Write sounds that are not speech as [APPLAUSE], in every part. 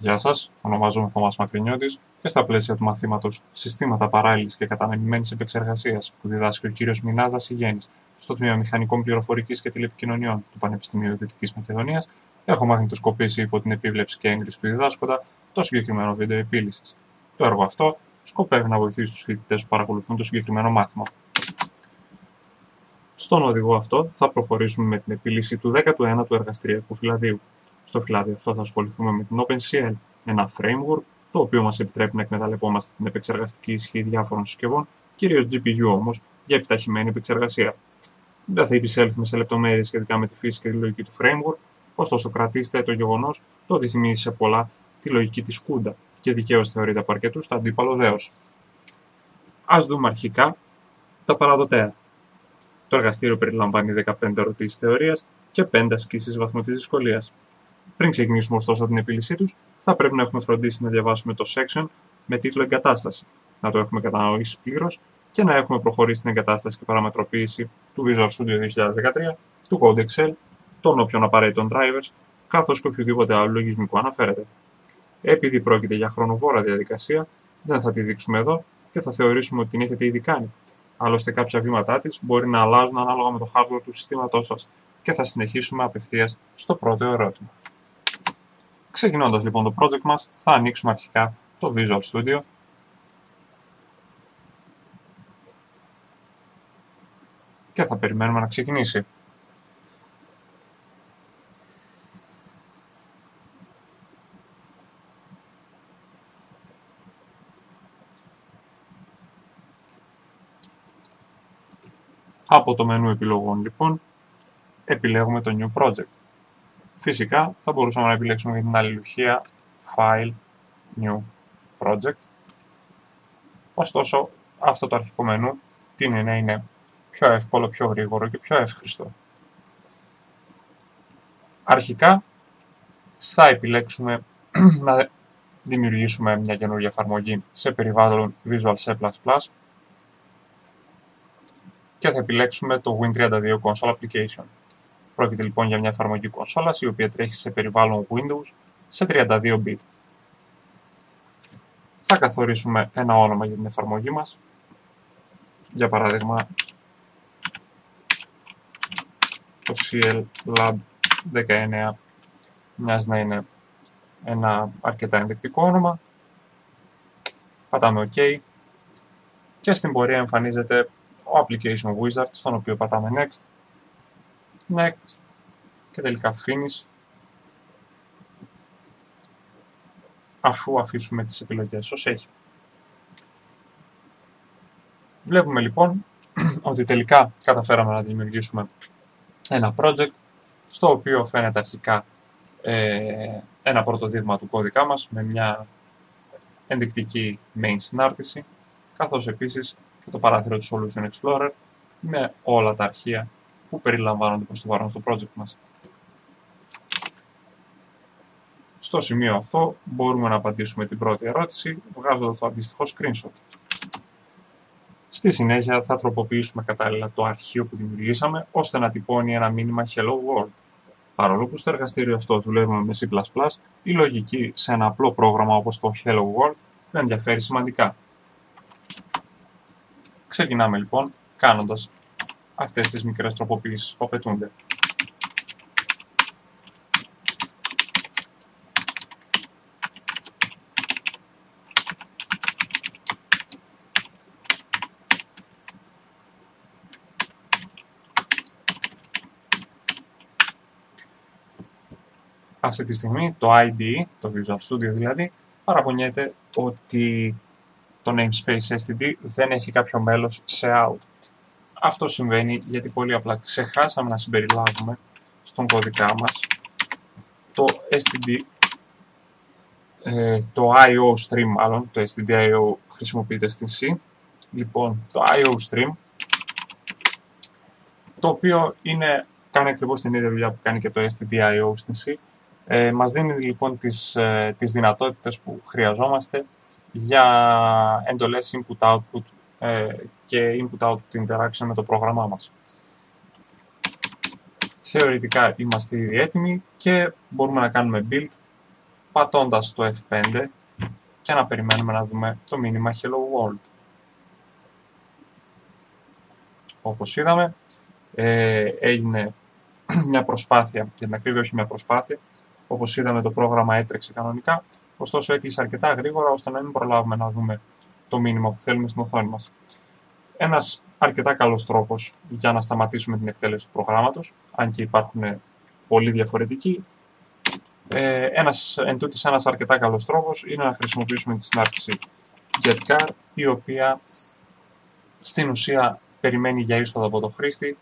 Γεια σας, ονομάζομαι Θωμάς Μακρινιώτης και στα πλαίσια του μαθήματος Συστήματα Παράλληλης και Κατανεμημένης Επεξεργασίας που διδάσκει ο κ. Μινάς Δασιγέννη στο Τμήμα Μηχανικών Πληροφορικής και Τηλεπικοινωνιών του Πανεπιστημίου Δυτικής Μακεδονίας, έχω μαγνητοσκοπήσει υπό την επίβλεψη και έγκριση του διδάσκοντα το συγκεκριμένο βίντεο επίλυσης. Το έργο αυτό σκοπεύει να βοηθήσει τους φοιτητές που παρακολουθούν το συγκεκριμένο μάθημα. Στον οδηγό αυτό θα προχωρήσουμε με την επίλυση του 19ου εργαστηριακού φυλαδίου. Στο φυλάδιο αυτό θα ασχοληθούμε με την OpenCL, ένα framework το οποίο μας επιτρέπει να εκμεταλλευόμαστε την επεξεργαστική ισχύ διάφορων συσκευών, κυρίως GPU όμως, για επιταχυμένη επεξεργασία. Δεν θα επισέλθουμε σε λεπτομέρειες σχετικά με τη φύση και τη λογική του framework, ωστόσο κρατήστε το γεγονός το ότι θυμίζει σε πολλά τη λογική της CUDA και δικαίως θεωρείται από αρκετού το αντίπαλο δέος. Α δούμε αρχικά τα παραδοτέα. Το εργαστήριο περιλαμβάνει 15 ερωτήσεις θεωρίας και 5 ασκήσεις βαθμού της δυσκολίας. Πριν ξεκινήσουμε ωστόσο την επίλυσή τους, θα πρέπει να έχουμε φροντίσει να διαβάσουμε το section με τίτλο Εγκατάσταση, να το έχουμε κατανοήσει πλήρως και να έχουμε προχωρήσει στην εγκατάσταση και παραμετροποίηση του Visual Studio 2013, του Code Excel, των όποιων απαραίτητων drivers, καθώς και οποιοδήποτε άλλο λογισμικό αναφέρεται. Επειδή πρόκειται για χρονοβόρα διαδικασία, δεν θα τη δείξουμε εδώ και θα θεωρήσουμε ότι την έχετε ήδη κάνει. Άλλωστε, κάποια βήματά της μπορεί να αλλάζουν ανάλογα με το hardware του συστήματός σας και θα συνεχίσουμε απευθείας στο πρώτο ερώτημα. Ξεκινώντας λοιπόν το project μας, θα ανοίξουμε αρχικά το Visual Studio και θα περιμένουμε να ξεκινήσει. Από το μενού επιλογών λοιπόν, επιλέγουμε το New Project. Φυσικά θα μπορούσαμε να επιλέξουμε για την αλληλουχία File, New Project. Ωστόσο, αυτό το αρχικό μενού είναι να είναι πιο εύκολο, πιο γρήγορο και πιο εύχριστο. Αρχικά θα επιλέξουμε [CLEARS THROAT] να δημιουργήσουμε μια καινούργια εφαρμογή σε περιβάλλον Visual C++ και θα επιλέξουμε το Win32 Console Application. Πρόκειται λοιπόν για μια εφαρμογή κονσόλας η οποία τρέχει σε περιβάλλον Windows σε 32 bit. Θα καθορίσουμε ένα όνομα για την εφαρμογή μας. Για παράδειγμα, το CL Lab 19 μοιάζει να είναι ένα αρκετά ενδεικτικό όνομα. Πατάμε OK και στην πορεία εμφανίζεται ο Application Wizard, στον οποίο πατάμε Next next και τελικά finish αφού αφήσουμε τις επιλογές ως έχει. Βλέπουμε λοιπόν [CLEARS THROAT] ότι τελικά καταφέραμε να δημιουργήσουμε ένα project στο οποίο φαίνεται αρχικά ε, ένα πρώτο δείγμα του κώδικα μας με μια ενδεικτική main συνάρτηση καθώς επίσης και το παράθυρο του Solution Explorer με όλα τα αρχεία που περιλαμβάνονται προς το παρόν στο project μας. Στο σημείο αυτό μπορούμε να απαντήσουμε την πρώτη ερώτηση βγάζοντας το αντίστοιχο screenshot. Στη συνέχεια θα τροποποιήσουμε κατάλληλα το αρχείο που δημιουργήσαμε ώστε να τυπώνει ένα μήνυμα Hello World. Παρόλο που στο εργαστήριο αυτό δουλεύουμε με C++, η λογική σε ένα απλό πρόγραμμα όπως το Hello World δεν διαφέρει σημαντικά. Ξεκινάμε λοιπόν κάνοντας αυτές τις μικρές τροποποιήσεις που απαιτούνται. Αυτή τη στιγμή το ID, το Visual Studio δηλαδή, παραπονιέται ότι το namespace STD δεν έχει κάποιο μέλος σε out. Αυτό συμβαίνει γιατί πολύ απλά ξεχάσαμε να συμπεριλάβουμε στον κώδικά μας το std ε, το IO stream μάλλον, το stdio χρησιμοποιείται στην C. Λοιπόν, το IO stream, το οποίο είναι, κάνει ακριβώς την ίδια δουλειά που κάνει και το stdio στην C, ε, μας δίνει λοιπόν τις, ε, τις δυνατότητες που χρειαζόμαστε για εντολές input-output ε, και input-output interaction με το πρόγραμμά μας. Θεωρητικά είμαστε ήδη έτοιμοι και μπορούμε να κάνουμε build πατώντας το F5 και να περιμένουμε να δούμε το μήνυμα Hello World. Όπως είδαμε, ε, έγινε [CLEARS THROAT] μια προσπάθεια, για την ακρίβεια όχι μια προσπάθεια, όπως είδαμε το πρόγραμμα έτρεξε κανονικά, ωστόσο έκλεισε αρκετά γρήγορα ώστε να μην προλάβουμε να δούμε το μήνυμα που θέλουμε στην οθόνη μας. Ένας αρκετά καλός τρόπος για να σταματήσουμε την εκτέλεση του προγράμματος, αν και υπάρχουν πολύ διαφορετικοί. Ε, ένας, εν τούτης, ένας αρκετά καλός τρόπος είναι να χρησιμοποιήσουμε τη συνάρτηση GetCar, η οποία στην ουσία περιμένει για είσοδο από το χρήστη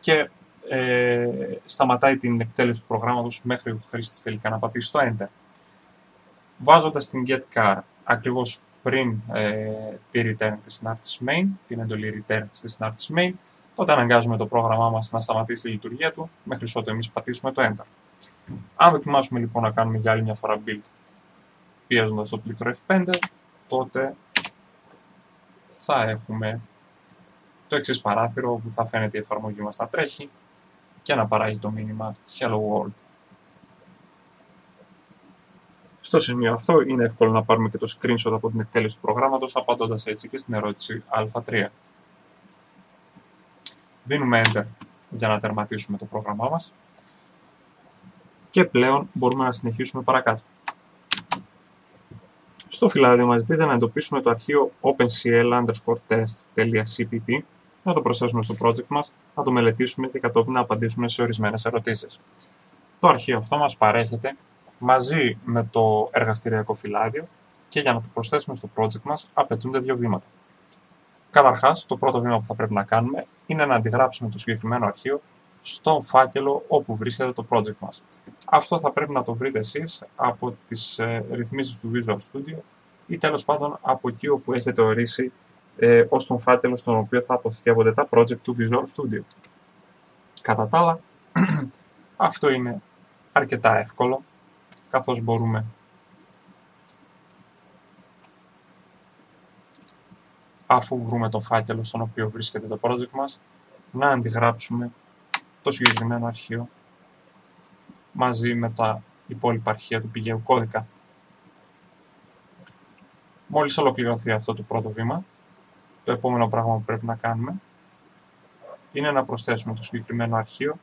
και ε, σταματάει την εκτέλεση του προγράμματος μέχρι ο χρήστης τελικά να πατήσει το Enter. Βάζοντας την GetCar ακριβώς πριν ε, τη return της συνάρτησης main, την εντολή return της συνάρτησης main, τότε αναγκάζουμε το πρόγραμμά μας να σταματήσει τη λειτουργία του μέχρι ότου εμείς πατήσουμε το Enter. Αν δοκιμάσουμε λοιπόν να κάνουμε για άλλη μια φορά build πιέζοντας το πλήκτρο F5, τότε θα έχουμε το εξής παράθυρο που θα φαίνεται η εφαρμογή μας να τρέχει και να παράγει το μήνυμα Hello World. Στο σημείο αυτό είναι εύκολο να πάρουμε και το screenshot από την εκτέλεση του προγράμματος απαντώντας έτσι και στην ερώτηση Α3. Δίνουμε Enter για να τερματίσουμε το πρόγραμμά μας και πλέον μπορούμε να συνεχίσουμε παρακάτω. Στο φυλάδιο μας ζητείτε να εντοπίσουμε το αρχείο opencl test.cpp, να το προσθέσουμε στο project μας, να το μελετήσουμε και κατόπιν να απαντήσουμε σε ορισμένες ερωτήσεις. Το αρχείο αυτό μας παρέχεται μαζί με το εργαστηριακό φυλάδιο και για να το προσθέσουμε στο project μας απαιτούνται δύο βήματα. Καταρχάς, το πρώτο βήμα που θα πρέπει να κάνουμε είναι να αντιγράψουμε το συγκεκριμένο αρχείο στον φάκελο όπου βρίσκεται το project μας. Αυτό θα πρέπει να το βρείτε εσείς από τις ε, ρυθμίσεις του Visual Studio ή τέλος πάντων από εκεί όπου έχετε ορίσει ε, ως τον φάκελο στον οποίο θα αποθηκεύονται τα project του Visual Studio. Κατά τα άλλα, [CLEARS THROAT] αυτό είναι αρκετά εύκολο καθώς μπορούμε αφού βρούμε το φάκελο στον οποίο βρίσκεται το project μας, να αντιγράψουμε το συγκεκριμένο αρχείο μαζί με τα υπόλοιπα αρχεία του πηγαίου κώδικα. Μόλις ολοκληρωθεί αυτό το πρώτο βήμα, το επόμενο πράγμα που πρέπει να κάνουμε είναι να προσθέσουμε το συγκεκριμένο αρχείο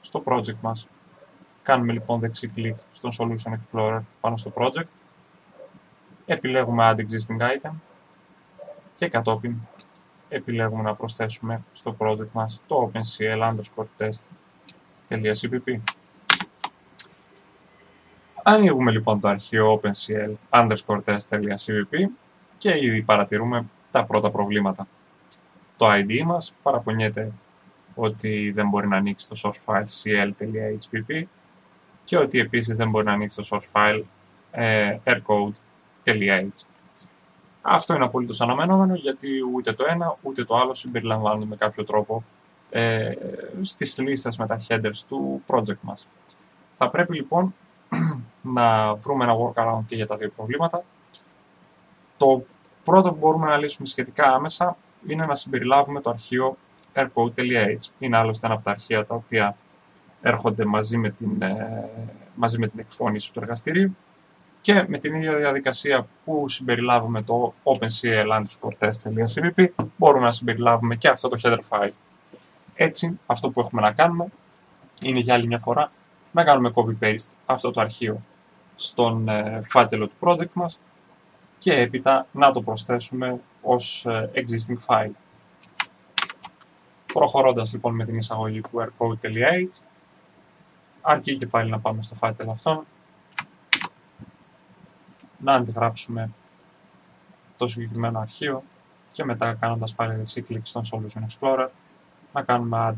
στο project μας. Κάνουμε λοιπόν δεξί κλικ στον Solution Explorer πάνω στο project, επιλέγουμε Add Existing Item και κατόπιν επιλέγουμε να προσθέσουμε στο project μας το OpenCL underscore test.cpp. Ανοίγουμε λοιπόν το αρχείο OpenCL underscore test.cpp και ήδη παρατηρούμε τα πρώτα προβλήματα. Το ID μας παραπονιέται ότι δεν μπορεί να ανοίξει το source file cl.hpp και ότι επίσης δεν μπορεί να ανοίξει το source file ε, aircode.h. Αυτό είναι απολύτως αναμενόμενο γιατί ούτε το ένα ούτε το άλλο συμπεριλαμβάνονται με κάποιο τρόπο ε, στις λίστες με τα headers του project μας. Θα πρέπει λοιπόν [CLEARS THROAT] να βρούμε ένα workaround και για τα δύο προβλήματα. Το πρώτο που μπορούμε να λύσουμε σχετικά άμεσα είναι να συμπεριλάβουμε το αρχείο aircode.h. Είναι άλλωστε ένα από τα αρχεία τα οποία έρχονται μαζί με την, ε, μαζί με την εκφώνηση του εργαστηρίου και με την ίδια διαδικασία που συμπεριλάβουμε το OpenCL underscore test.cpp μπορούμε να συμπεριλάβουμε και αυτό το header file. Έτσι, αυτό που έχουμε να κάνουμε είναι για άλλη μια φορά να κάνουμε copy-paste αυτό το αρχείο στον ε, φάκελο του project μας και έπειτα να το προσθέσουμε ως ε, existing file. Προχωρώντας λοιπόν με την εισαγωγή του aircode.h αρκεί και πάλι να πάμε στο φάκελο αυτό να αντιγράψουμε το συγκεκριμένο αρχείο και μετά κάνοντας πάλι δεξί κλικ στον Solution Explorer να κάνουμε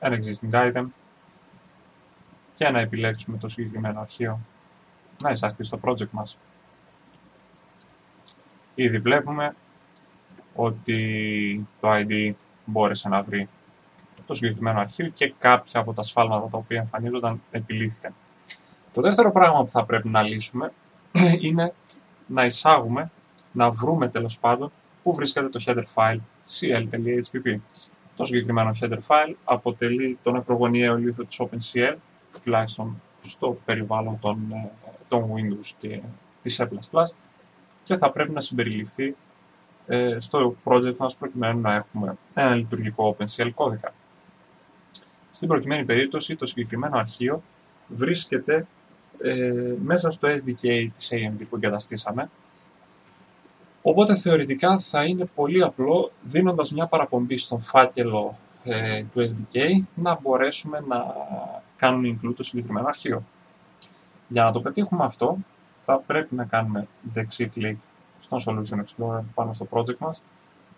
Add an Existing Item και να επιλέξουμε το συγκεκριμένο αρχείο να εισαχθεί στο project μας. Ήδη βλέπουμε ότι το ID μπόρεσε να βρει το συγκεκριμένο αρχείο και κάποια από τα σφάλματα τα οποία εμφανίζονταν επιλύθηκαν. Το δεύτερο πράγμα που θα πρέπει να λύσουμε [CLEARS THROAT] είναι να εισάγουμε, να βρούμε τέλος πάντων πού βρίσκεται το header file cl.hpp. Το συγκεκριμένο header file αποτελεί τον ακρογωνιαίο λίθο της OpenCL, τουλάχιστον στο περιβάλλον των, ε, των Windows και της C++ και θα πρέπει να συμπεριληφθεί ε, στο project μας προκειμένου να έχουμε ένα λειτουργικό OpenCL κώδικα. Στην προκειμένη περίπτωση το συγκεκριμένο αρχείο βρίσκεται ε, μέσα στο SDK της AMD που εγκαταστήσαμε Οπότε θεωρητικά θα είναι πολύ απλό δίνοντας μια παραπομπή στον φάκελο ε, του SDK να μπορέσουμε να κάνουμε include το συγκεκριμένο αρχείο. Για να το πετύχουμε αυτό θα πρέπει να κάνουμε δεξί κλικ στον Solution Explorer πάνω στο project μας,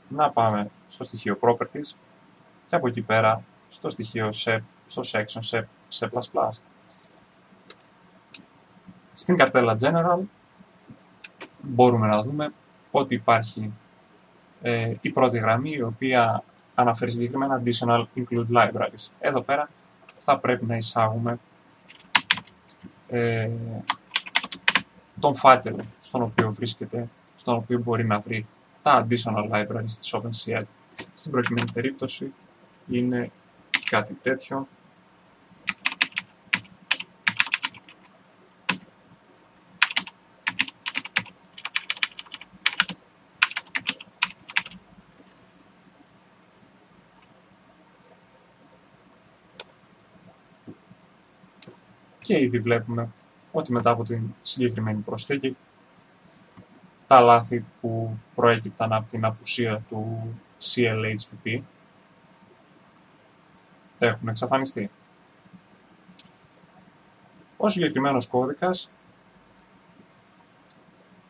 να πάμε στο στοιχείο Properties και από εκεί πέρα στο στοιχείο SEP, στο section SEP, C++. Στην καρτέλα General μπορούμε να δούμε ότι υπάρχει ε, η πρώτη γραμμή η οποία αναφέρει συγκεκριμένα additional include libraries. Εδώ πέρα θα πρέπει να εισάγουμε ε, τον φάκελο στον οποίο βρίσκεται, στον οποίο μπορεί να βρει τα additional libraries της OpenCL. Στην προκειμένη περίπτωση είναι κάτι τέτοιο. Και ήδη βλέπουμε ότι μετά από την συγκεκριμένη προσθήκη τα λάθη που προέκυπταν από την απουσία του CLHPP έχουν εξαφανιστεί. Ο συγκεκριμένος κώδικας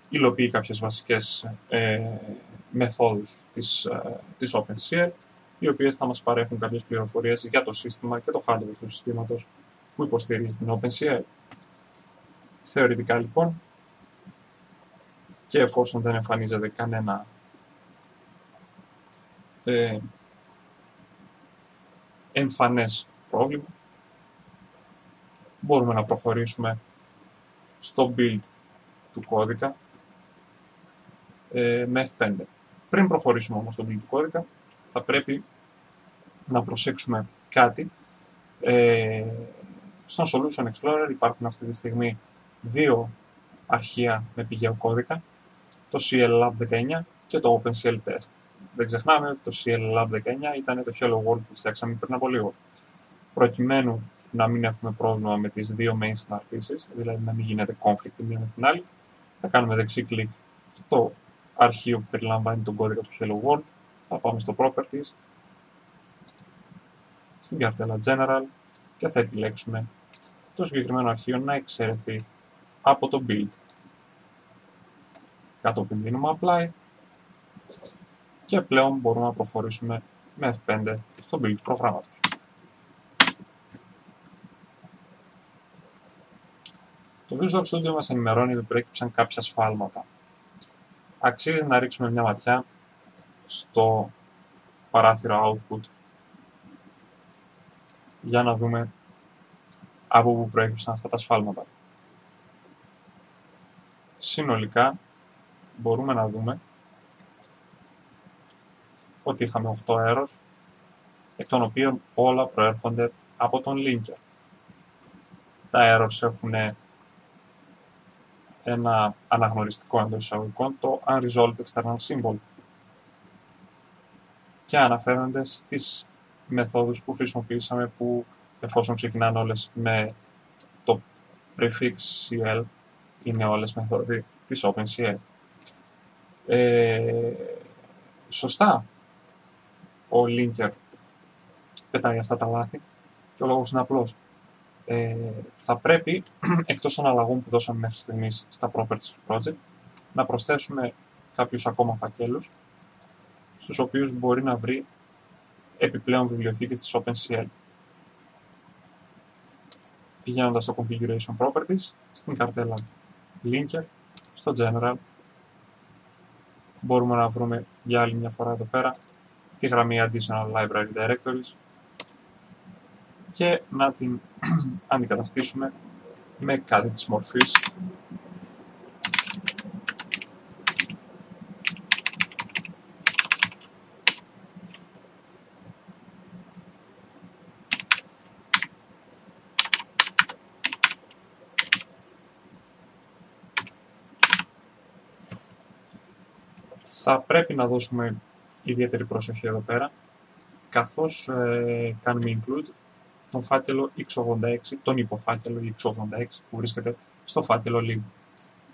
υλοποιεί κάποιες βασικές ε, μεθόδους της, ε, της OpenCL, οι οποίες θα μας παρέχουν κάποιες πληροφορίες για το σύστημα και το hardware του συστήματος που υποστηρίζει την OpenCL. Θεωρητικά λοιπόν, και εφόσον δεν εμφανίζεται κανένα ε, εμφανές πρόβλημα, μπορούμε να προχωρήσουμε στο build του κώδικα ε, με F5. Πριν προχωρήσουμε όμως στο build του κώδικα, θα πρέπει να προσέξουμε κάτι ε, στον Solution Explorer υπάρχουν αυτή τη στιγμή δύο αρχεία με πηγαίο κώδικα, το CLLab 19 και το OpenCL Test. Δεν ξεχνάμε ότι το CLLab 19 ήταν το Hello World που φτιάξαμε πριν από λίγο. Προκειμένου να μην έχουμε πρόβλημα με τις δύο main συναρτήσεις, δηλαδή να μην γίνεται conflict τη μία με την άλλη, θα κάνουμε δεξί κλικ στο αρχείο που περιλαμβάνει τον κώδικα του Hello World, θα πάμε στο Properties, στην καρτέλα General και θα επιλέξουμε το συγκεκριμένο αρχείο να εξαιρεθεί από το build. Κατόπιν δίνουμε apply και πλέον μπορούμε να προχωρήσουμε με F5 στο build προγράμματος. Το Visual Studio μας ενημερώνει ότι προέκυψαν κάποια σφάλματα. Αξίζει να ρίξουμε μια ματιά στο παράθυρο output για να δούμε από που προέκυψαν αυτά τα σφάλματα. Συνολικά μπορούμε να δούμε ότι είχαμε 8 έρος, εκ των οποίων όλα προέρχονται από τον linker. Τα errors έχουν ένα αναγνωριστικό εντός εισαγωγικών, το unresolved external symbol και αναφέρονται στις μεθόδους που χρησιμοποιήσαμε που εφόσον ξεκινάνε όλες με το prefix CL, είναι όλες μεθόδοι της OpenCL. Ε, σωστά, ο linker πετάει αυτά τα λάθη και ο λόγος είναι απλός. Ε, θα πρέπει, [CLEARS THROAT] εκτός των αλλαγών που δώσαμε μέχρι στιγμής στα properties του project, να προσθέσουμε κάποιους ακόμα φακέλους, στους οποίους μπορεί να βρει επιπλέον βιβλιοθήκες της OpenCL πηγαίνοντας στο Configuration Properties, στην καρτέλα Linker, στο General. Μπορούμε να βρούμε για άλλη μια φορά εδώ πέρα τη γραμμή Additional Library Directories. Και να την [CLEARS THROAT] αντικαταστήσουμε με κάτι της μορφής. Θα πρέπει να δώσουμε ιδιαίτερη προσοχή εδώ πέρα, καθώς ε, κάνουμε include τον φάκελο x86, τον υποφάκελο x86 που βρίσκεται στο φάκελο lib.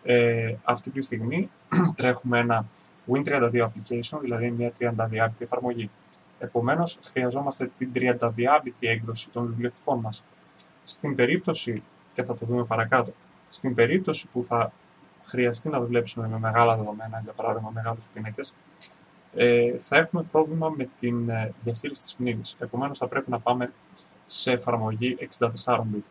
Ε, αυτή τη στιγμή [CLEARS THROAT] τρέχουμε ένα Win32 application, δηλαδή μια 32 bit εφαρμογή. Επομένως, χρειαζόμαστε την 32 bit έκδοση των βιβλιοθηκών μας. Στην περίπτωση, και θα το δούμε παρακάτω, στην περίπτωση που θα χρειαστεί να δουλέψουμε με μεγάλα δεδομένα, για παράδειγμα μεγάλους πίνακες, ε, θα έχουμε πρόβλημα με την ε, διαχείριση της μνήμης. Επομένως, θα πρέπει να πάμε σε εφαρμογή 64-bit.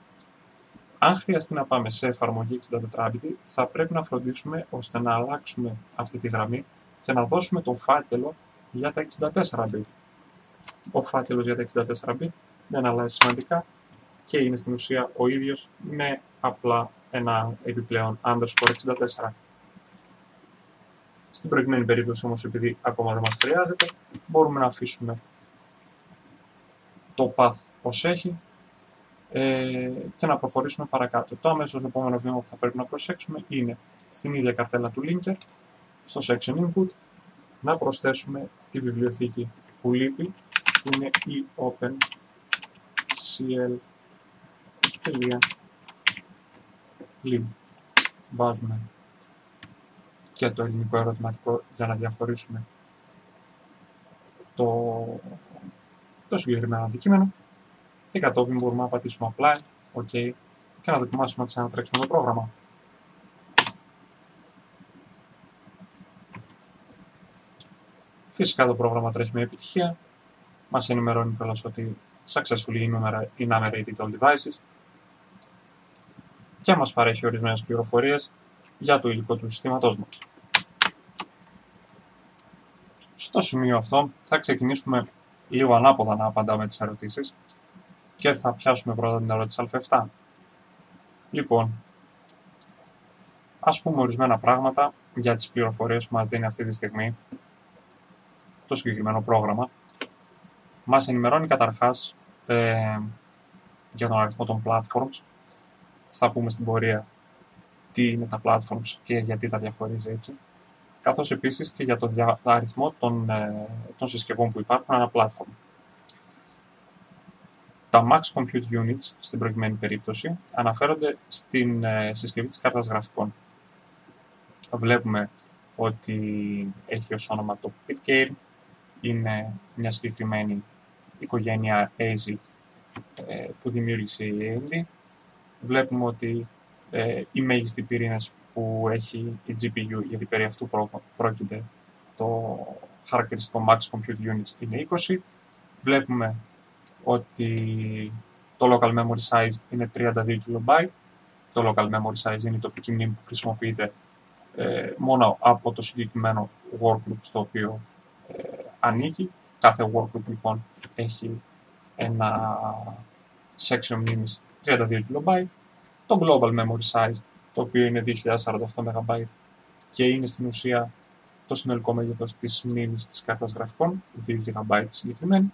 Αν χρειαστεί να πάμε σε εφαρμογή 64-bit, θα πρέπει να φροντίσουμε ώστε να αλλάξουμε αυτή τη γραμμή και να δώσουμε τον φάκελο για τα 64-bit. Ο φάκελος για τα 64-bit δεν αλλάζει σημαντικά και είναι στην ουσία ο ίδιος με απλά ένα επιπλέον underscore 64. Στην προηγούμενη περίπτωση όμως επειδή ακόμα δεν μας χρειάζεται μπορούμε να αφήσουμε το path ως έχει ε, και να προχωρήσουμε παρακάτω. Το αμέσως επόμενο βήμα που θα πρέπει να προσέξουμε είναι στην ίδια καρτέλα του linker, στο section input, να προσθέσουμε τη βιβλιοθήκη που λείπει, που είναι η OpenCL.lib. Βάζουμε και το ελληνικό ερωτηματικό για να διαχωρίσουμε το, το συγκεκριμένο αντικείμενο και κατόπιν μπορούμε να πατήσουμε Apply, OK και να δοκιμάσουμε να ξανατρέξουμε το πρόγραμμα. Φυσικά το πρόγραμμα τρέχει με επιτυχία. Μας ενημερώνει τέλος ότι successfully enumerated all devices και μας παρέχει ορισμένες πληροφορίες για το υλικό του συστήματός μας. Στο σημείο αυτό θα ξεκινήσουμε λίγο ανάποδα να απαντάμε τις ερωτήσεις και θα πιάσουμε πρώτα την ερώτηση α7. Λοιπόν, ας πούμε ορισμένα πράγματα για τις πληροφορίες που μας δίνει αυτή τη στιγμή το συγκεκριμένο πρόγραμμα. Μας ενημερώνει καταρχάς ε, για τον αριθμό των platforms. Θα πούμε στην πορεία τι είναι τα platforms και γιατί τα διαχωρίζει έτσι. Καθώς επίσης και για τον αριθμό των, ε, των συσκευών που υπάρχουν ανά platform. Τα Max Compute Units, στην προηγουμένη περίπτωση, αναφέρονται στην ε, συσκευή της κάρτας γραφικών. Βλέπουμε ότι έχει ως όνομα το Pitcairn, είναι μια συγκεκριμένη οικογένεια ASIC ε, που δημιούργησε η AMD. Βλέπουμε ότι ε, οι μέγιστοι πυρήνες που έχει η GPU, γιατί περί αυτού πρόκειται το χαρακτηριστικό Max Compute Units είναι 20. Βλέπουμε ότι το local memory size είναι 32 KB. Το local memory size είναι η τοπική μνήμη που χρησιμοποιείται ε, μόνο από το συγκεκριμένο workgroup στο οποίο ε, ανήκει. Κάθε workgroup λοιπόν έχει ένα section μνήμης 32 KB. Το global memory size το οποίο είναι 2048 MB και είναι στην ουσία το συνολικό μέγεθος της μνήμης της κάρτας γραφικών, 2 GB συγκεκριμένη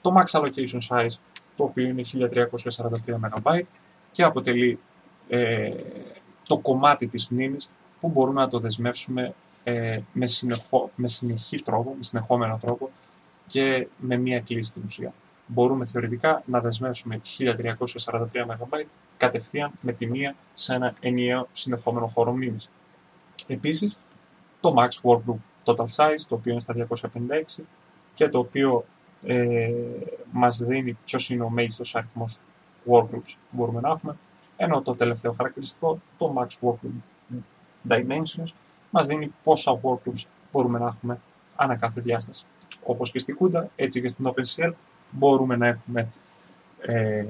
το max allocation size, το οποίο είναι 1343 MB και αποτελεί ε, το κομμάτι της μνήμης που μπορούμε να το δεσμεύσουμε ε, με, συνεχό, με συνεχή τρόπο, με συνεχόμενο τρόπο και με μία κλίση στην ουσία. Μπορούμε θεωρητικά να δεσμεύσουμε 1343 MB κατευθείαν με τη μία σε ένα ενιαίο συνεχόμενο χώρο μνήμης. Επίσης, το Max Workgroup Total Size, το οποίο είναι στα 256 και το οποίο ε, μας δίνει ποιος είναι ο μέγιστος αριθμός workgroups που μπορούμε να έχουμε, ενώ το τελευταίο χαρακτηριστικό, το max workgroup dimensions, μας δίνει πόσα workgroups μπορούμε να έχουμε ανά κάθε διάσταση. Όπως και στην CUDA, έτσι και στην OpenCL, μπορούμε να έχουμε ε,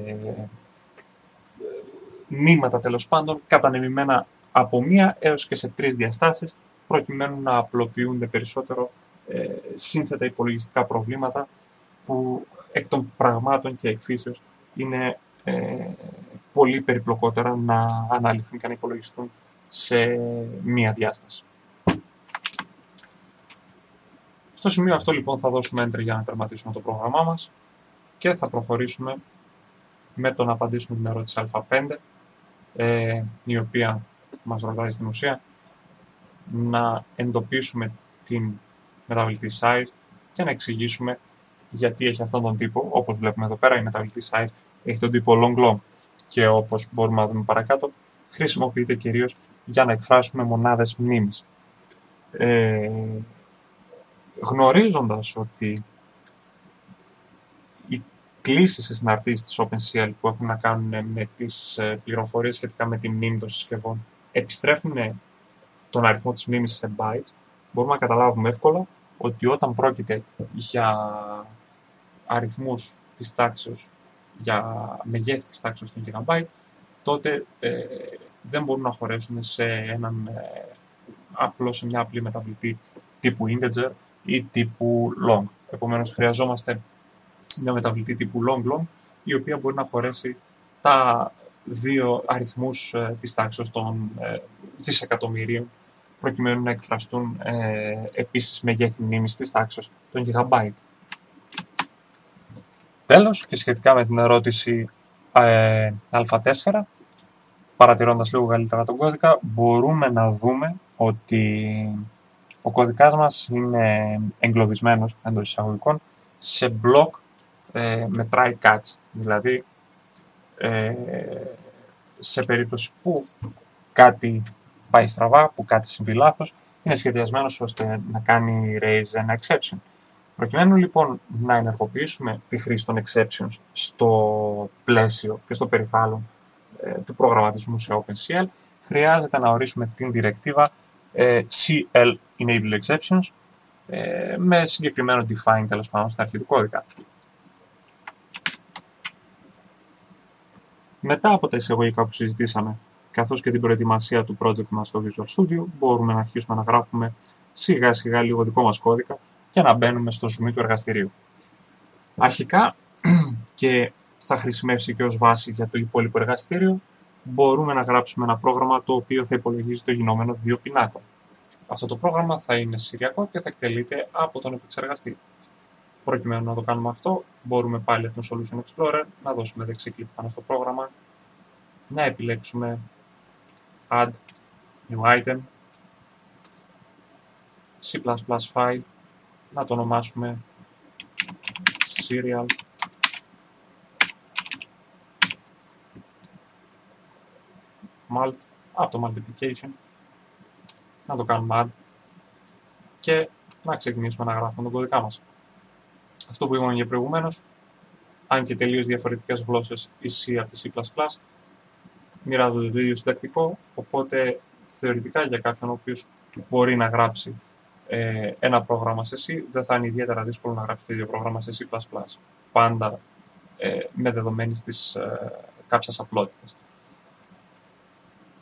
νήματα τέλος πάντων κατανεμημένα από μία έως και σε τρεις διαστάσεις προκειμένου να απλοποιούνται περισσότερο ε, σύνθετα υπολογιστικά προβλήματα που εκ των πραγμάτων και εκφύσεως είναι ε, πολύ περιπλοκότερα να αναλυθούν και να υπολογιστούν σε μία διάσταση. Στο σημείο αυτό λοιπόν θα δώσουμε enter για να τερματίσουμε το πρόγραμμά μας και θα προχωρήσουμε με το να απαντήσουμε την ερώτηση α5 ε, η οποία μας ρωτάει στην ουσία να εντοπίσουμε την μεταβλητή size και να εξηγήσουμε γιατί έχει αυτόν τον τύπο. Όπως βλέπουμε εδώ πέρα η μεταβλητή size έχει τον τύπο long long και όπως μπορούμε να δούμε παρακάτω χρησιμοποιείται κυρίως για να εκφράσουμε μονάδες μνήμης. Ε, γνωρίζοντας ότι οι κλήσεις σε συναρτήσεις της OpenCL που έχουν να κάνουν με τις ε, πληροφορίες σχετικά με τη μνήμη των συσκευών επιστρέφουν τον αριθμό της μνήμης σε bytes, μπορούμε να καταλάβουμε εύκολα ότι όταν πρόκειται για αριθμούς της τάξης, για μεγέθη της τάξης των GB, τότε ε, δεν μπορούν να χωρέσουν σε έναν ε, απλό, σε μια απλή μεταβλητή τύπου integer ή τύπου long. Επομένως, χρειαζόμαστε μια μεταβλητή τύπου long long, η οποία μπορεί να χωρέσει τα δύο αριθμούς ε, της τάξης των ε, δισεκατομμυρίων προκειμένου να εκφραστούν ε, επίσης μεγέθη μνήμης της τάξης των GB. Τέλος, και σχετικά με την ερώτηση ε, α4, παρατηρώντας λίγο καλύτερα τον κώδικα, μπορούμε να δούμε ότι ο κώδικάς μας είναι εγκλωβισμένος εντός εισαγωγικών σε μπλοκ ε, με try catch, δηλαδή ε, σε περίπτωση που κάτι πάει στραβά, που κάτι συμβεί λάθος, είναι σχεδιασμένος ώστε να κάνει raise ένα exception. Προκειμένου λοιπόν να ενεργοποιήσουμε τη χρήση των exceptions στο πλαίσιο και στο περιβάλλον ε, του προγραμματισμού σε OpenCL, χρειάζεται να ορίσουμε την διρεκτίβα ε, CL Enable Exceptions ε, με συγκεκριμένο define τέλος πάντων στην αρχή του κώδικα. Μετά από τα εισαγωγικά που συζητήσαμε, καθώς και την προετοιμασία του project μας στο Visual Studio, μπορούμε να αρχίσουμε να γράφουμε σιγά σιγά λίγο δικό μας κώδικα και να μπαίνουμε στο zoom του εργαστηρίου. Αρχικά, [CLEARS THROAT] και θα χρησιμεύσει και ως βάση για το υπόλοιπο εργαστήριο, μπορούμε να γράψουμε ένα πρόγραμμα το οποίο θα υπολογίζει το γινόμενο δύο πινάκων. Αυτό το πρόγραμμα θα είναι συριακό και θα εκτελείται από τον επεξεργαστή. Προκειμένου να το κάνουμε αυτό, μπορούμε πάλι από τον Solution Explorer να δώσουμε δεξί κλικ πάνω στο πρόγραμμα, να επιλέξουμε Add New Item, C++ File, να το ονομάσουμε Serial. Mult, από το Multiplication, να το κάνουμε Add και να ξεκινήσουμε να γράφουμε τον κωδικά μας αυτό που είπαμε για προηγουμένως, αν και τελείως διαφορετικές γλώσσες η C από τη C++, μοιράζονται το ίδιο συντακτικό, οπότε θεωρητικά για κάποιον ο οποίος μπορεί να γράψει ε, ένα πρόγραμμα σε C, δεν θα είναι ιδιαίτερα δύσκολο να γράψει το ίδιο πρόγραμμα σε C++. Πάντα ε, με δεδομένης της ε, κάποιας απλότητας.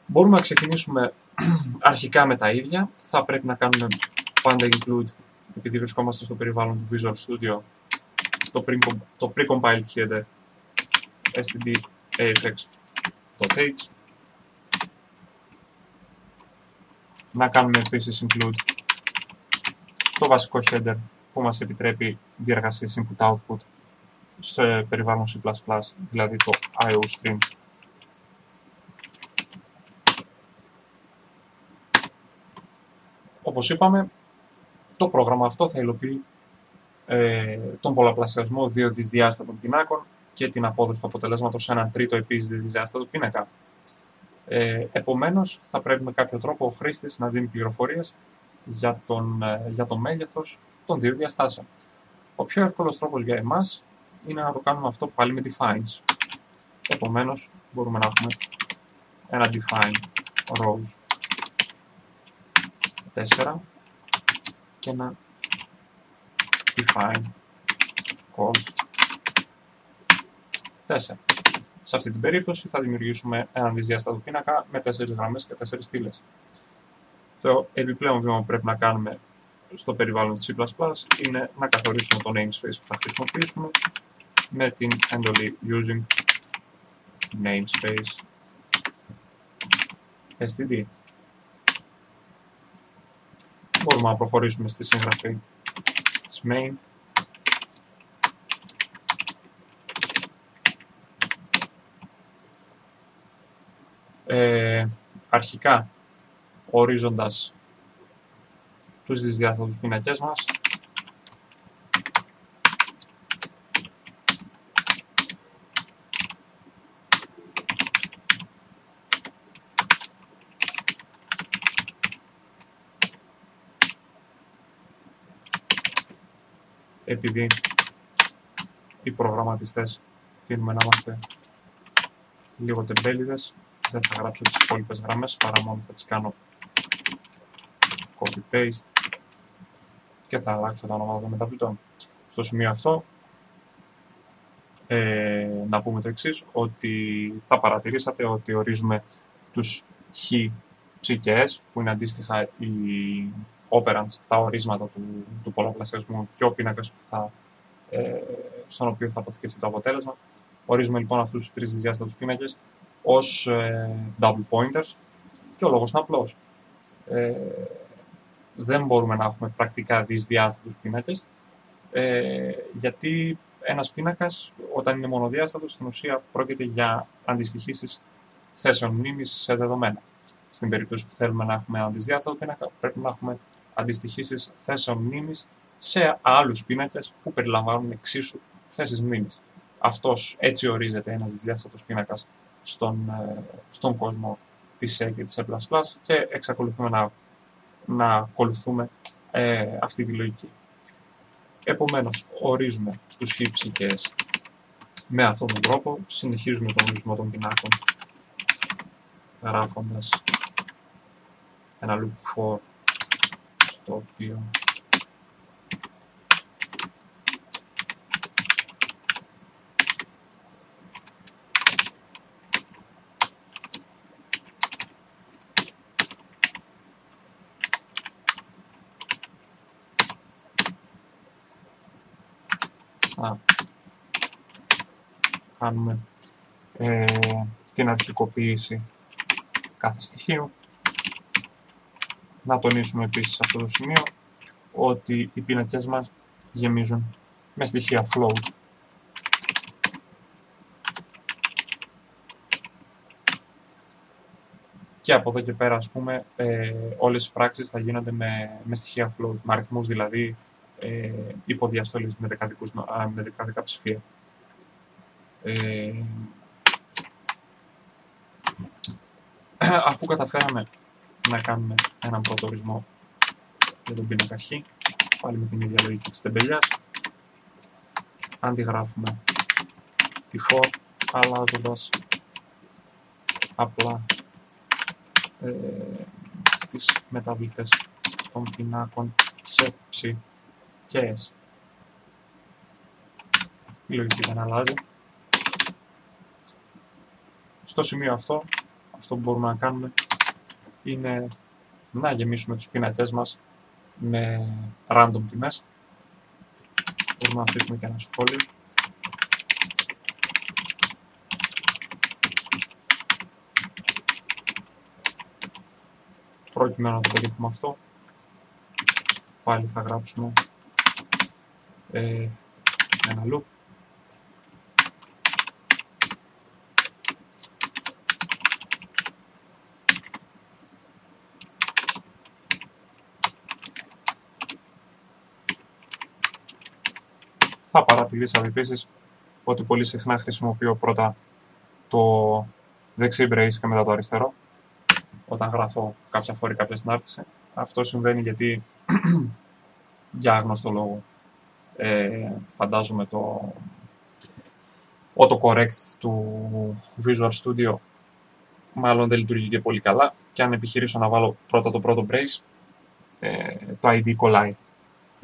Μπορούμε να ξεκινήσουμε [CLEARS THROAT] αρχικά με τα ίδια. Θα πρέπει να κάνουμε πάντα include, επειδή βρισκόμαστε στο περιβάλλον του Visual Studio, το, pre, το pre-compiled header std afx.h να κάνουμε επίσης include το βασικό header που μας επιτρέπει διεργασίες input-output στο περιβάλλον C++, δηλαδή το IO stream. Όπως είπαμε, το πρόγραμμα αυτό θα υλοποιεί ε, τον πολλαπλασιασμό δύο δυσδιάστατων πινάκων και την απόδοση του αποτελέσματος σε έναν τρίτο επίσης δυσδιάστατο πίνακα. Ε, επομένως, θα πρέπει με κάποιο τρόπο ο χρήστης να δίνει πληροφορίες για, τον, ε, για το μέγεθος των δύο διαστάσεων. Ο πιο εύκολος τρόπος για εμάς είναι να το κάνουμε αυτό πάλι με defines. Επομένως, μπορούμε να έχουμε ένα define rows 4 και ένα define calls 4. Σε αυτή την περίπτωση θα δημιουργήσουμε έναν δυσδιάστατο πίνακα με 4 γραμμές και 4 στήλες. Το επιπλέον βήμα που πρέπει να κάνουμε στο περιβάλλον της C++ είναι να καθορίσουμε το namespace που θα χρησιμοποιήσουμε με την εντολή using namespace std. Μπορούμε να προχωρήσουμε στη συγγραφή main ε, αρχικά ορίζοντας τους δυσδιάστατους πίνακες μας. Επειδή οι προγραμματιστές τείνουμε να είμαστε λίγο τεμπέληδες, δεν θα γράψω τις υπόλοιπες γραμμές, παρά μόνο θα τις κάνω copy-paste και θα αλλάξω τα ονόματα των μεταπλητών. Στο σημείο αυτό, ε, να πούμε το εξής ότι θα παρατηρήσατε ότι ορίζουμε τους χ, ψ και s, που είναι αντίστοιχα οι operands, τα ορίσματα του, του πολλαπλασιασμού και ο πίνακας ε, στον οποίο θα αποθηκευτεί το αποτέλεσμα. Ορίζουμε λοιπόν αυτούς τους τρεις διάστατους πίνακες ως ε, double pointers και ο λόγος είναι απλός. Ε, δεν μπορούμε να έχουμε πρακτικά δυσδιάστατους πίνακες, ε, γιατί ένας πίνακας, όταν είναι μονοδιάστατος, στην ουσία πρόκειται για αντιστοιχήσεις θέσεων μνήμης σε δεδομένα. Στην περίπτωση που θέλουμε να έχουμε ένα δυσδιάστατο πίνακα, πρέπει να έχουμε αντιστοιχήσεις θέσεων μνήμης σε άλλους πίνακες που περιλαμβάνουν εξίσου θέσεις μνήμης. Αυτός έτσι ορίζεται ένας διάστατος πίνακας στον, ε, στον κόσμο της C και της C++ και εξακολουθούμε να, να ακολουθούμε ε, αυτή τη λογική. Επομένως, ορίζουμε τους χ με αυτόν τον τρόπο, συνεχίζουμε τον ορισμό των πινάκων γράφοντας ένα loop for το οποίο θα κάνουμε ε, την αρχικοποίηση κάθε στοιχείου να τονίσουμε επίσης σε αυτό το σημείο ότι οι πίνακες μας γεμίζουν με στοιχεία float. Και από εδώ και πέρα, ας πούμε, ε, όλες οι πράξεις θα γίνονται με, με στοιχεία float, με αριθμούς δηλαδή ε, υποδιαστολής με, δεκαδικούς, με δεκαδικά ψηφία. Ε, αφού καταφέραμε να κάνουμε έναν πρώτο ορισμό για τον πίνακα Χ, πάλι με την ίδια λογική της τεμπελιάς. Αντιγράφουμε τη for, αλλάζοντας απλά ε, τις μεταβλητές των πινάκων σε ψ και s. Η λογική δεν αλλάζει. Στο σημείο αυτό, αυτό που μπορούμε να κάνουμε είναι να γεμίσουμε τους πίνακές μας με random τιμές. Μπορούμε να αφήσουμε και ένα σχόλιο. Προκειμένου να το πετύχουμε αυτό, πάλι θα γράψουμε ε, ένα loop Θα παρατηρήσατε επίση ότι πολύ συχνά χρησιμοποιώ πρώτα το δεξί brace και μετά το αριστερό όταν γράφω κάποια φορή κάποια συνάρτηση. Αυτό συμβαίνει γιατί [CLEARS THROAT] για άγνωστο λόγο ε, φαντάζομαι το autocorrect του Visual Studio μάλλον δεν λειτουργεί και πολύ καλά και αν επιχειρήσω να βάλω πρώτα το πρώτο brace ε, το ID κολλάει.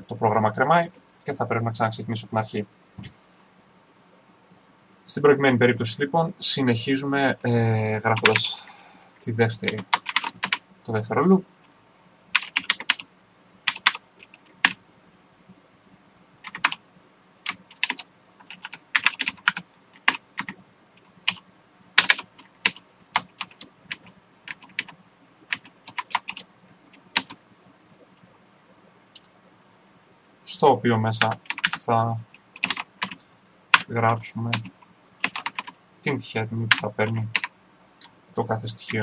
Το πρόγραμμα κρεμάει και θα πρέπει να ξαναξεκινήσω την αρχή. Στην προηγουμένη περίπτωση λοιπόν συνεχίζουμε ε, γράφοντας τη δεύτερη, το δεύτερο loop. στο οποίο μέσα θα γράψουμε την τυχαία τιμή που θα παίρνει το κάθε στοιχείο;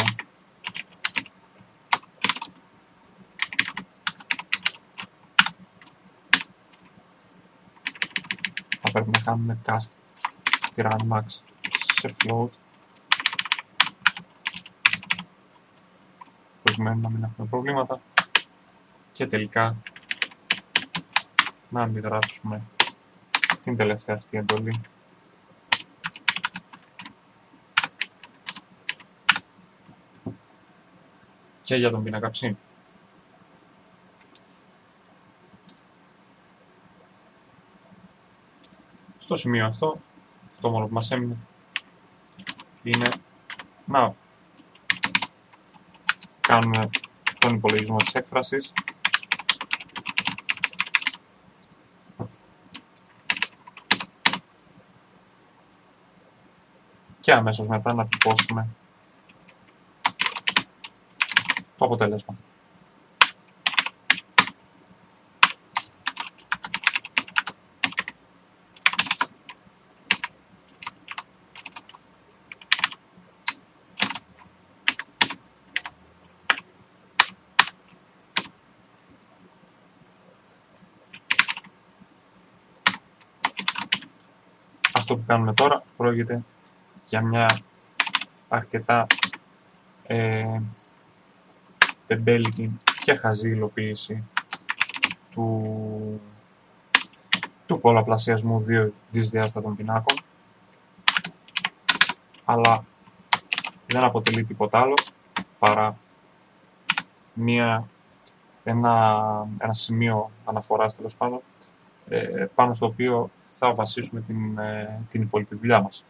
Θα πρέπει να κάνουμε cast τη run max σε float προκειμένου να μην έχουμε προβλήματα και τελικά να αντιγράψουμε την τελευταία αυτή εντολή και για τον πίνακα ψήν. Στο σημείο αυτό, το μόνο που μας έμεινε είναι να κάνουμε τον υπολογισμό της έκφρασης και αμέσως μετά να τυπώσουμε το αποτέλεσμα. Αυτό που κάνουμε τώρα πρόκειται για μια αρκετά ε, τεμπέλικη και χαζή υλοποίηση του, του πολλαπλασιασμού δύο δυσδιάστατων πινάκων αλλά δεν αποτελεί τίποτα άλλο παρά μια, ένα, ένα σημείο αναφοράς τέλος πάντων ε, πάνω στο οποίο θα βασίσουμε την, ε, την υπόλοιπη δουλειά μας.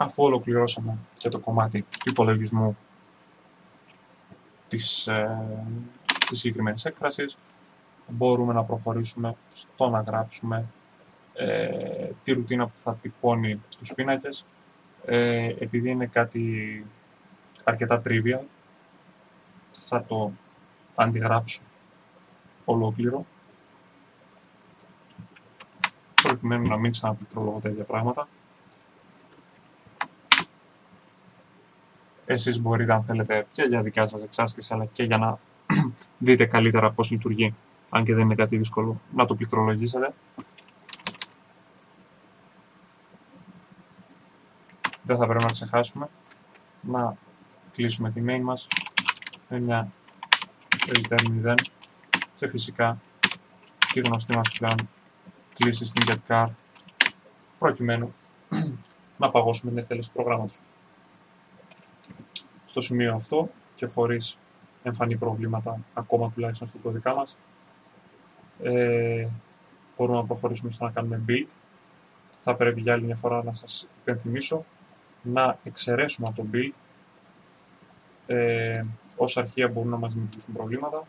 Αφού ολοκληρώσαμε και το κομμάτι του υπολογισμού της, ε, της συγκεκριμένης έκφρασης, μπορούμε να προχωρήσουμε στο να γράψουμε ε, τη ρουτίνα που θα τυπώνει τους πίνακες. Ε, επειδή είναι κάτι αρκετά trivial, θα το αντιγράψω ολόκληρο, προκειμένου να μην ξαναπληκτρολογώ τέτοια πράγματα. Εσείς μπορείτε αν θέλετε και για δικιά σας εξάσκηση αλλά και για να [CLEARS THROAT] δείτε καλύτερα πώς λειτουργεί αν και δεν είναι κάτι δύσκολο να το πληκτρολογήσετε. Δεν θα πρέπει να ξεχάσουμε να κλείσουμε τη main μας με μια return 0 και φυσικά τη γνωστή μας πλέον κλίση στην getCar προκειμένου [CLEARS THROAT] να παγώσουμε την εκτέλεση του προγράμματος στο σημείο αυτό και χωρίς εμφανή προβλήματα ακόμα τουλάχιστον στο κωδικά μας ε, μπορούμε να προχωρήσουμε στο να κάνουμε build θα πρέπει για άλλη μια φορά να σας υπενθυμίσω να εξαιρέσουμε από το build ε, όσα αρχεία μπορούν να μας δημιουργήσουν προβλήματα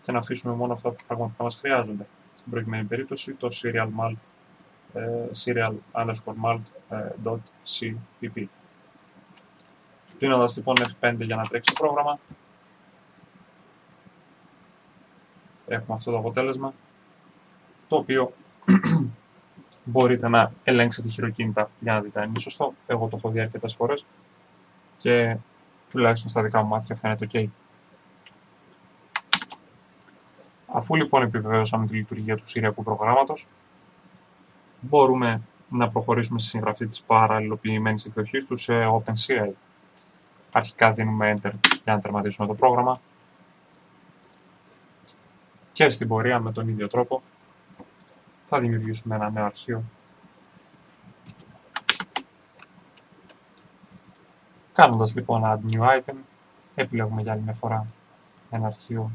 και να αφήσουμε μόνο αυτά που πραγματικά μας χρειάζονται. Στην προηγουμένη περίπτωση το serial malt ε, serial underscore malt ε, dot cpp. Δίνοντας λοιπόν F5 για να τρέξει το πρόγραμμα, έχουμε αυτό το αποτέλεσμα, το οποίο [CLEARS THROAT] μπορείτε να ελέγξετε χειροκίνητα για να δείτε αν είναι σωστό. Εγώ το έχω δει αρκετές φορές και τουλάχιστον στα δικά μου μάτια φαίνεται ok. Αφού λοιπόν επιβεβαίωσαμε τη λειτουργία του Συριακού προγράμματος, μπορούμε να προχωρήσουμε στη συγγραφή της παραλληλοποιημένης εκδοχής του σε OpenCL. Αρχικά δίνουμε Enter για να τερματίσουμε το πρόγραμμα και στην πορεία με τον ίδιο τρόπο θα δημιουργήσουμε ένα νέο αρχείο Κάνοντας λοιπόν Add New Item, επιλέγουμε για άλλη μια φορά ένα αρχείο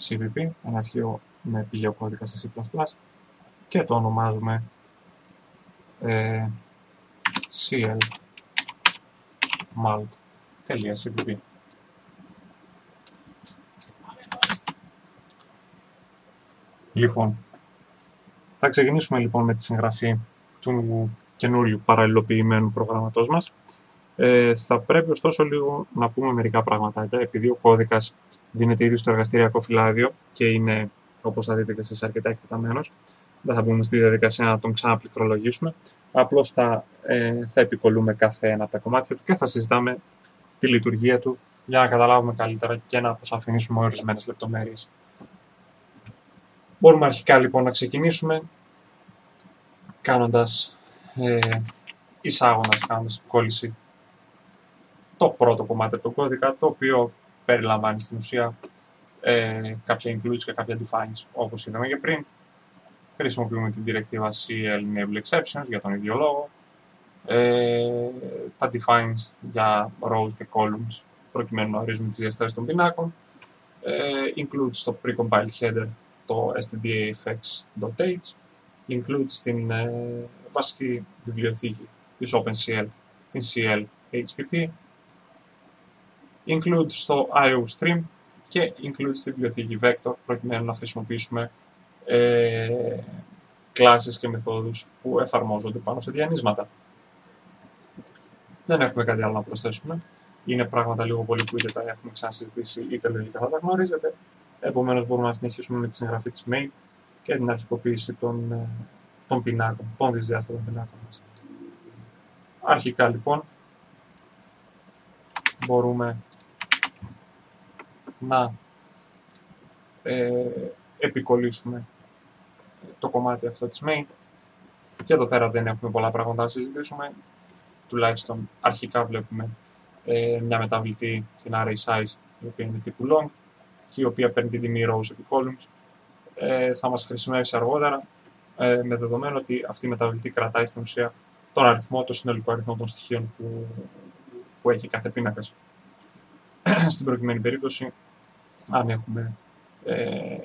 CVP, ένα αρχείο με πηγαίο κώδικα σε C++ και το ονομάζουμε ε, cl Λοιπόν, θα ξεκινήσουμε λοιπόν με τη συγγραφή του καινούριου παραλληλοποιημένου προγράμματός μας. Ε, θα πρέπει ωστόσο λίγο να πούμε μερικά πραγματάκια, ε, επειδή ο κώδικας δίνεται ήδη στο εργαστηριακό φυλάδιο και είναι, όπως θα δείτε και αρκετά εκτεταμένος. Δεν θα μπούμε στη διαδικασία να τον ξαναπληκτρολογήσουμε. Απλώς θα, ε, θα επικολούμε κάθε ένα από τα κομμάτια του και θα συζητάμε τη λειτουργία του για να καταλάβουμε καλύτερα και να αποσαφηνίσουμε ορισμένες λεπτομέρειες. Μπορούμε αρχικά λοιπόν να ξεκινήσουμε κάνοντας, ε, εισάγοντας, κάνοντας κόλληση το πρώτο κομμάτι από τον κώδικα, το οποίο περιλαμβάνει στην ουσία ε, κάποια includes και κάποια defines, όπως είδαμε και πριν. Χρησιμοποιούμε την διρεκτίβα CL Enable Exceptions για τον ίδιο λόγο. Ε, τα defines για rows και columns, προκειμένου να ορίζουμε τις διαστάσεις των πινάκων. Ε, includes στο precompiled header το stdafx.h. Includes την ε, βασική βιβλιοθήκη της OpenCL, την CL HPP include στο IO stream και include στη βιβλιοθήκη vector προκειμένου να χρησιμοποιήσουμε ε, κλάσεις και μεθόδους που εφαρμόζονται πάνω σε διανύσματα. Δεν έχουμε κάτι άλλο να προσθέσουμε. Είναι πράγματα λίγο πολύ που είτε τα έχουμε ξανασυζητήσει είτε λογικά θα τα γνωρίζετε. Επομένως, μπορούμε να συνεχίσουμε με τη συγγραφή της main και την αρχικοποίηση των, ε, των πινάκων, των δυσδιάστατων πινάκων μας. Αρχικά λοιπόν μπορούμε να ε, επικολλήσουμε το κομμάτι αυτό της main. Και εδώ πέρα δεν έχουμε πολλά πράγματα να συζητήσουμε. Τουλάχιστον αρχικά βλέπουμε ε, μια μεταβλητή, την array size, η οποία είναι τύπου long και η οποία παίρνει την τιμή rows επί columns. Ε, θα μας χρησιμεύσει αργότερα, ε, με δεδομένο ότι αυτή η μεταβλητή κρατάει στην ουσία τον αριθμό, το συνολικό αριθμό των στοιχείων που, που έχει κάθε πίνακας. [CLEARS THROAT] Στην προκειμένη περίπτωση αν έχουμε ε,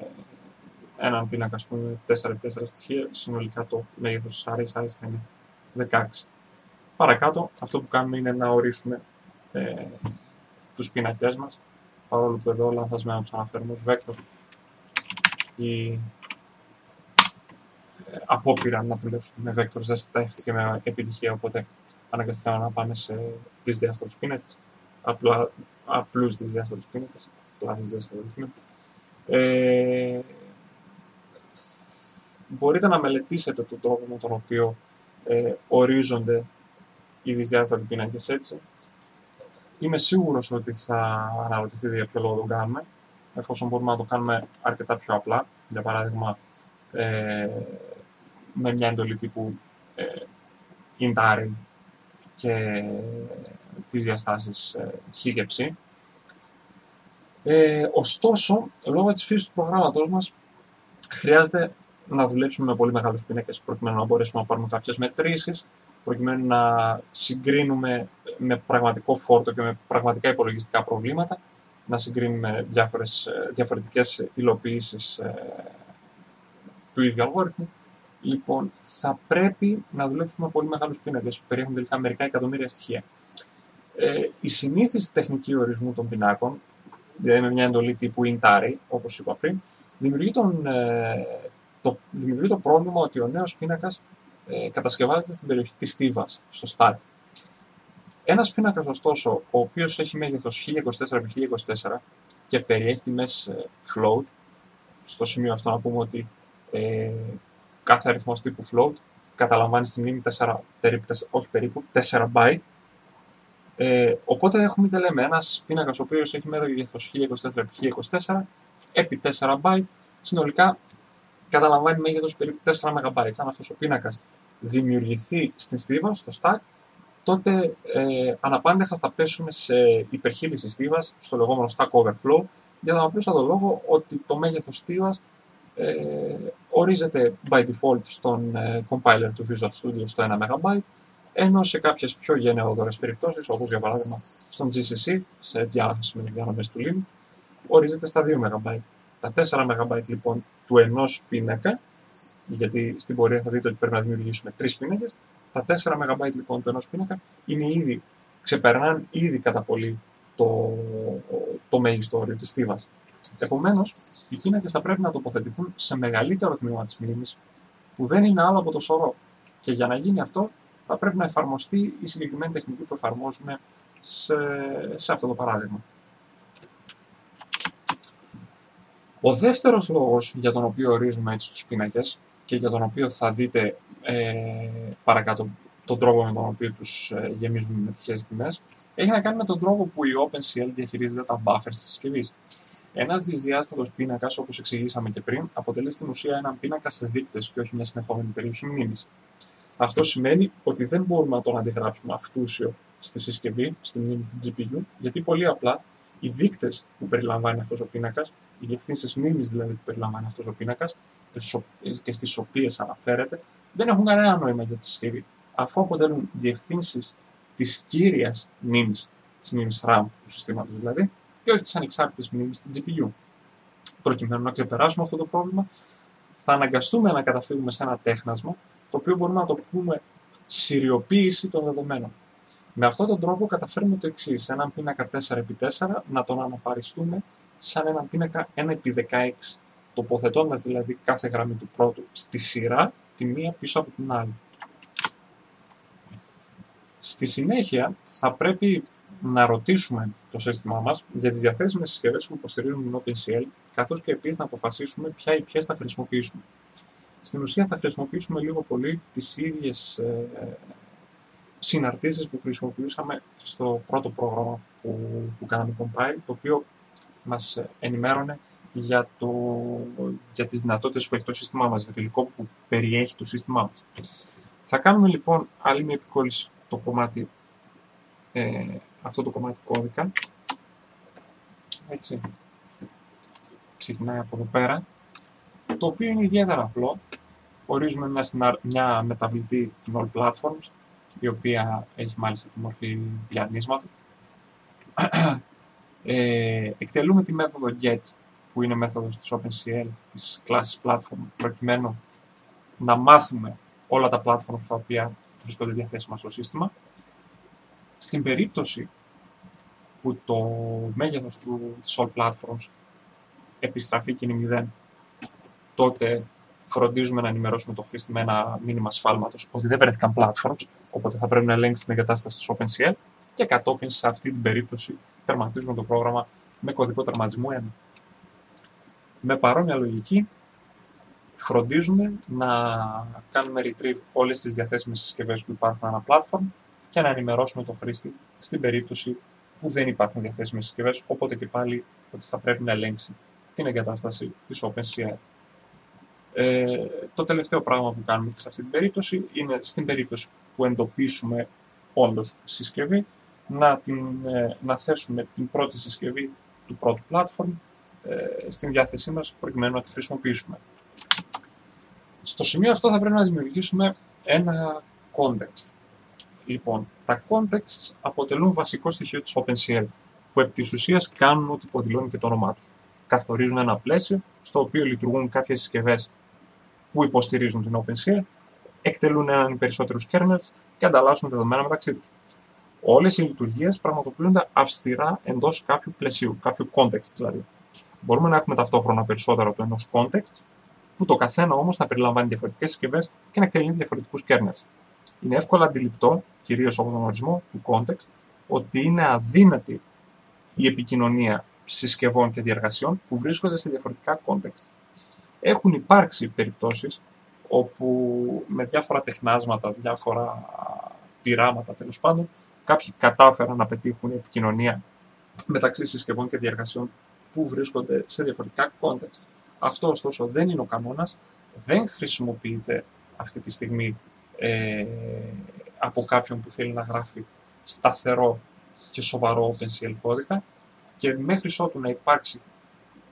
έναν πίνακα, ας πούμε, 4x4 στοιχεία, συνολικά το μέγεθος της array size θα είναι 16. Παρακάτω, αυτό που κάνουμε είναι να ορίσουμε ε, τους πίνακες μας, παρόλο που εδώ λανθασμένα τους αναφέρουμε ως vectors η ε, απόπειρα να δουλέψουμε με vectors δεν στέφθηκε με επιτυχία, οπότε αναγκαστικά να πάμε σε δυσδιάστατους πίνακες, απλά, απλούς δυσδιάστατους πίνακες. Ε, μπορείτε να μελετήσετε τον τρόπο με τον οποίο ε, ορίζονται οι δυσδιάστατοι πίνακες έτσι. Είμαι σίγουρος ότι θα αναρωτηθείτε για ποιο λόγο το κάνουμε, εφόσον μπορούμε να το κάνουμε αρκετά πιο απλά. Για παράδειγμα, ε, με μια εντολή τύπου ε, intari και τις διαστάσεις ε, ε, ωστόσο, λόγω της φύσης του προγράμματός μας, χρειάζεται να δουλέψουμε με πολύ μεγάλους πίνακες προκειμένου να μπορέσουμε να πάρουμε κάποιες μετρήσεις, προκειμένου να συγκρίνουμε με πραγματικό φόρτο και με πραγματικά υπολογιστικά προβλήματα, να συγκρίνουμε διάφορες, ε, διαφορετικές υλοποιήσεις ε, του ίδιου αλγόριθμου. Λοιπόν, θα πρέπει να δουλέψουμε με πολύ μεγάλους πίνακες που περιέχουν τελικά μερικά εκατομμύρια στοιχεία. Ε, η συνήθιση τεχνική ορισμού των πινάκων δηλαδή με μια εντολή τύπου intari, όπως είπα πριν, δημιουργεί, τον, ε, το, δημιουργεί το πρόβλημα ότι ο νέος πίνακας ε, κατασκευάζεται στην περιοχή της στίβας, στο stack. Ένας πίνακας, ωστόσο, ο οποίος έχει μέγεθος 1024x1024 και περιέχει τιμές ε, float, στο σημείο αυτό να πούμε ότι ε, κάθε αριθμός τύπου float καταλαμβάνει στη μνήμη 4, περίπου, όχι περίπου, 4 byte ε, οπότε έχουμε και λέμε ένας πίνακας ο οποίος έχει μέγεθος 1024x1024 επί 4 byte, συνολικά καταλαμβάνει μέγεθο περίπου 4 MB. Αν αυτός ο πίνακας δημιουργηθεί στην στίβας, στο stack, τότε ε, αναπάντεχα θα πέσουμε σε υπερχείληση στίβας, στο λεγόμενο stack overflow, για τον απλούστατο λόγο ότι το μέγεθος στίβας ε, ορίζεται by default στον ε, compiler του Visual Studio στο 1 MB ενώ σε κάποιες πιο γενναιόδορε περιπτώσεις, όπως για παράδειγμα στον GCC, σε διάθεση με τι διανομέ του Linux, ορίζεται στα 2 MB. Τα 4 MB λοιπόν του ενός πίνακα, γιατί στην πορεία θα δείτε ότι πρέπει να δημιουργήσουμε τρεις πίνακες, τα 4 MB λοιπόν του ενός πίνακα είναι ήδη, ξεπερνάνε ήδη κατά πολύ το, το μέγιστο όριο της στίβα. Επομένως, οι πίνακες θα πρέπει να τοποθετηθούν σε μεγαλύτερο τμήμα της μνήμης, που δεν είναι άλλο από το σωρό. Και για να γίνει αυτό, θα πρέπει να εφαρμοστεί η συγκεκριμένη τεχνική που εφαρμόζουμε σε, σε αυτό το παράδειγμα. Ο δεύτερος λόγος για τον οποίο ορίζουμε έτσι τους πίνακες και για τον οποίο θα δείτε ε, παρακάτω τον τρόπο με τον οποίο τους ε, γεμίζουμε με τυχαίες τιμές, έχει να κάνει με τον τρόπο που η OpenCL διαχειρίζεται τα buffers της συσκευής. Ένας δυσδιάστατος πίνακας, όπως εξηγήσαμε και πριν, αποτελεί στην ουσία έναν πίνακα σε δείκτες και όχι μια συνεχόμενη περιοχή μνήμης. Αυτό σημαίνει ότι δεν μπορούμε να τον αντιγράψουμε αυτούσιο στη συσκευή, στη μνήμη της GPU, γιατί πολύ απλά οι δείκτες που περιλαμβάνει αυτός ο πίνακας, οι διευθύνσει μνήμης δηλαδή που περιλαμβάνει αυτός ο πίνακας και στις οποίες αναφέρεται, δεν έχουν κανένα νόημα για τη συσκευή, αφού αποτελούν διευθύνσεις της κύριας μνήμης, της μνήμης RAM του συστήματος δηλαδή, και όχι της ανεξάρτητης μνήμης της GPU. Προκειμένου να ξεπεράσουμε αυτό το πρόβλημα, θα αναγκαστούμε να καταφύγουμε σε ένα τέχνασμα, το οποίο μπορούμε να το πούμε συριοποίηση των δεδομένων. Με αυτόν τον τρόπο καταφέρουμε το εξής: έναν πίνακα 4x4 να τον αναπαριστούμε σαν έναν πίνακα 1x16, τοποθετώντας δηλαδή κάθε γραμμή του πρώτου στη σειρά τη μία πίσω από την άλλη. Στη συνέχεια θα πρέπει να ρωτήσουμε το σύστημά μας για τις διαθέσιμες συσκευές που υποστηρίζουν την OpenCL, καθώς και επίσης να αποφασίσουμε ποια ή ποιες θα χρησιμοποιήσουμε. Στην ουσία θα χρησιμοποιήσουμε λίγο πολύ τις ίδιες ε, συναρτήσεις που χρησιμοποιούσαμε στο πρώτο πρόγραμμα που, που κάναμε compile, το οποίο μας ενημέρωνε για, το, για τις δυνατότητες που έχει το σύστημά μας, για το υλικό που περιέχει το σύστημά μας. Θα κάνουμε λοιπόν άλλη μια επικόλληση το κομμάτι, ε, αυτό το κομμάτι κώδικα. Έτσι. Ξεκινάει από εδώ πέρα. Το οποίο είναι ιδιαίτερα απλό. Ορίζουμε μια, μια μεταβλητή την All Platforms η οποία έχει μάλιστα τη μορφή διανύσματος. Ε, εκτελούμε τη μέθοδο get, που είναι μέθοδος της OpenCL, της κλάσης platform, προκειμένου να μάθουμε όλα τα platforms τα οποία βρίσκονται διαθέσιμα στο σύστημα. Στην περίπτωση που το μέγεθος του, της All Platforms επιστραφεί και είναι 0, τότε φροντίζουμε να ενημερώσουμε το χρήστη με ένα μήνυμα σφάλματος ότι δεν βρέθηκαν platforms, οπότε θα πρέπει να ελέγξει την εγκατάσταση της OpenCL και κατόπιν σε αυτή την περίπτωση τερματίζουμε το πρόγραμμα με κωδικό τερματισμού 1. Με παρόμοια λογική, φροντίζουμε να κάνουμε retrieve όλες τις διαθέσιμες συσκευές που υπάρχουν ανά platform και να ενημερώσουμε το χρήστη στην περίπτωση που δεν υπάρχουν διαθέσιμες συσκευές, οπότε και πάλι ότι θα πρέπει να ελέγξει την εγκατάσταση της OpenCL. Ε, το τελευταίο πράγμα που κάνουμε σε αυτή την περίπτωση είναι στην περίπτωση που εντοπίσουμε όντως συσκευή να, την, ε, να θέσουμε την πρώτη συσκευή του πρώτου platform ε, στην διάθεσή μας προκειμένου να τη χρησιμοποιήσουμε. Στο σημείο αυτό θα πρέπει να δημιουργήσουμε ένα context. Λοιπόν, τα contexts αποτελούν βασικό στοιχείο της OpenCL, που επί της ουσίας κάνουν ό,τι υποδηλώνει και το όνομά τους. Καθορίζουν ένα πλαίσιο στο οποίο λειτουργούν κάποιες συσκευές που υποστηρίζουν την OpenCL, εκτελούν έναν ή περισσότερους kernels και ανταλλάσσουν δεδομένα μεταξύ τους. Όλες οι λειτουργίες πραγματοποιούνται αυστηρά εντός κάποιου πλαισίου, κάποιου context δηλαδή. Μπορούμε να έχουμε ταυτόχρονα περισσότερο του ενός context, που το καθένα όμως να περιλαμβάνει διαφορετικές συσκευές και να εκτελεί διαφορετικούς kernels. Είναι εύκολα αντιληπτό, κυρίως από τον ορισμό του context, ότι είναι αδύνατη η επικοινωνία συσκευών και διεργασιών που βρίσκονται σε διαφορετικά context. Έχουν υπάρξει περιπτώσεις όπου με διάφορα τεχνάσματα, διάφορα πειράματα τέλος πάντων, κάποιοι κατάφεραν να πετύχουν επικοινωνία μεταξύ συσκευών και διεργασιών που βρίσκονται σε διαφορετικά context. Αυτό ωστόσο δεν είναι ο κανόνας, δεν χρησιμοποιείται αυτή τη στιγμή ε, από κάποιον που θέλει να γράφει σταθερό και σοβαρό OpenCL κώδικα και μέχρι ότου να υπάρξει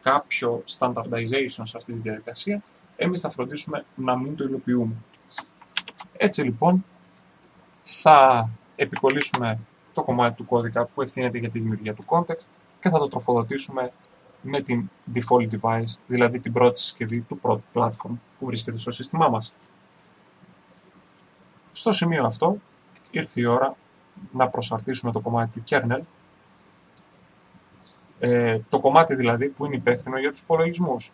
κάποιο standardization σε αυτή τη διαδικασία, εμείς θα φροντίσουμε να μην το υλοποιούμε. Έτσι λοιπόν, θα επικολλήσουμε το κομμάτι του κώδικα που ευθύνεται για τη δημιουργία του context και θα το τροφοδοτήσουμε με την default device, δηλαδή την πρώτη συσκευή του πρώτου platform που βρίσκεται στο σύστημά μας. Στο σημείο αυτό ήρθε η ώρα να προσαρτήσουμε το κομμάτι του kernel Ε, το κομμάτι δηλαδή που είναι υπεύθυνο για τους υπολογισμούς.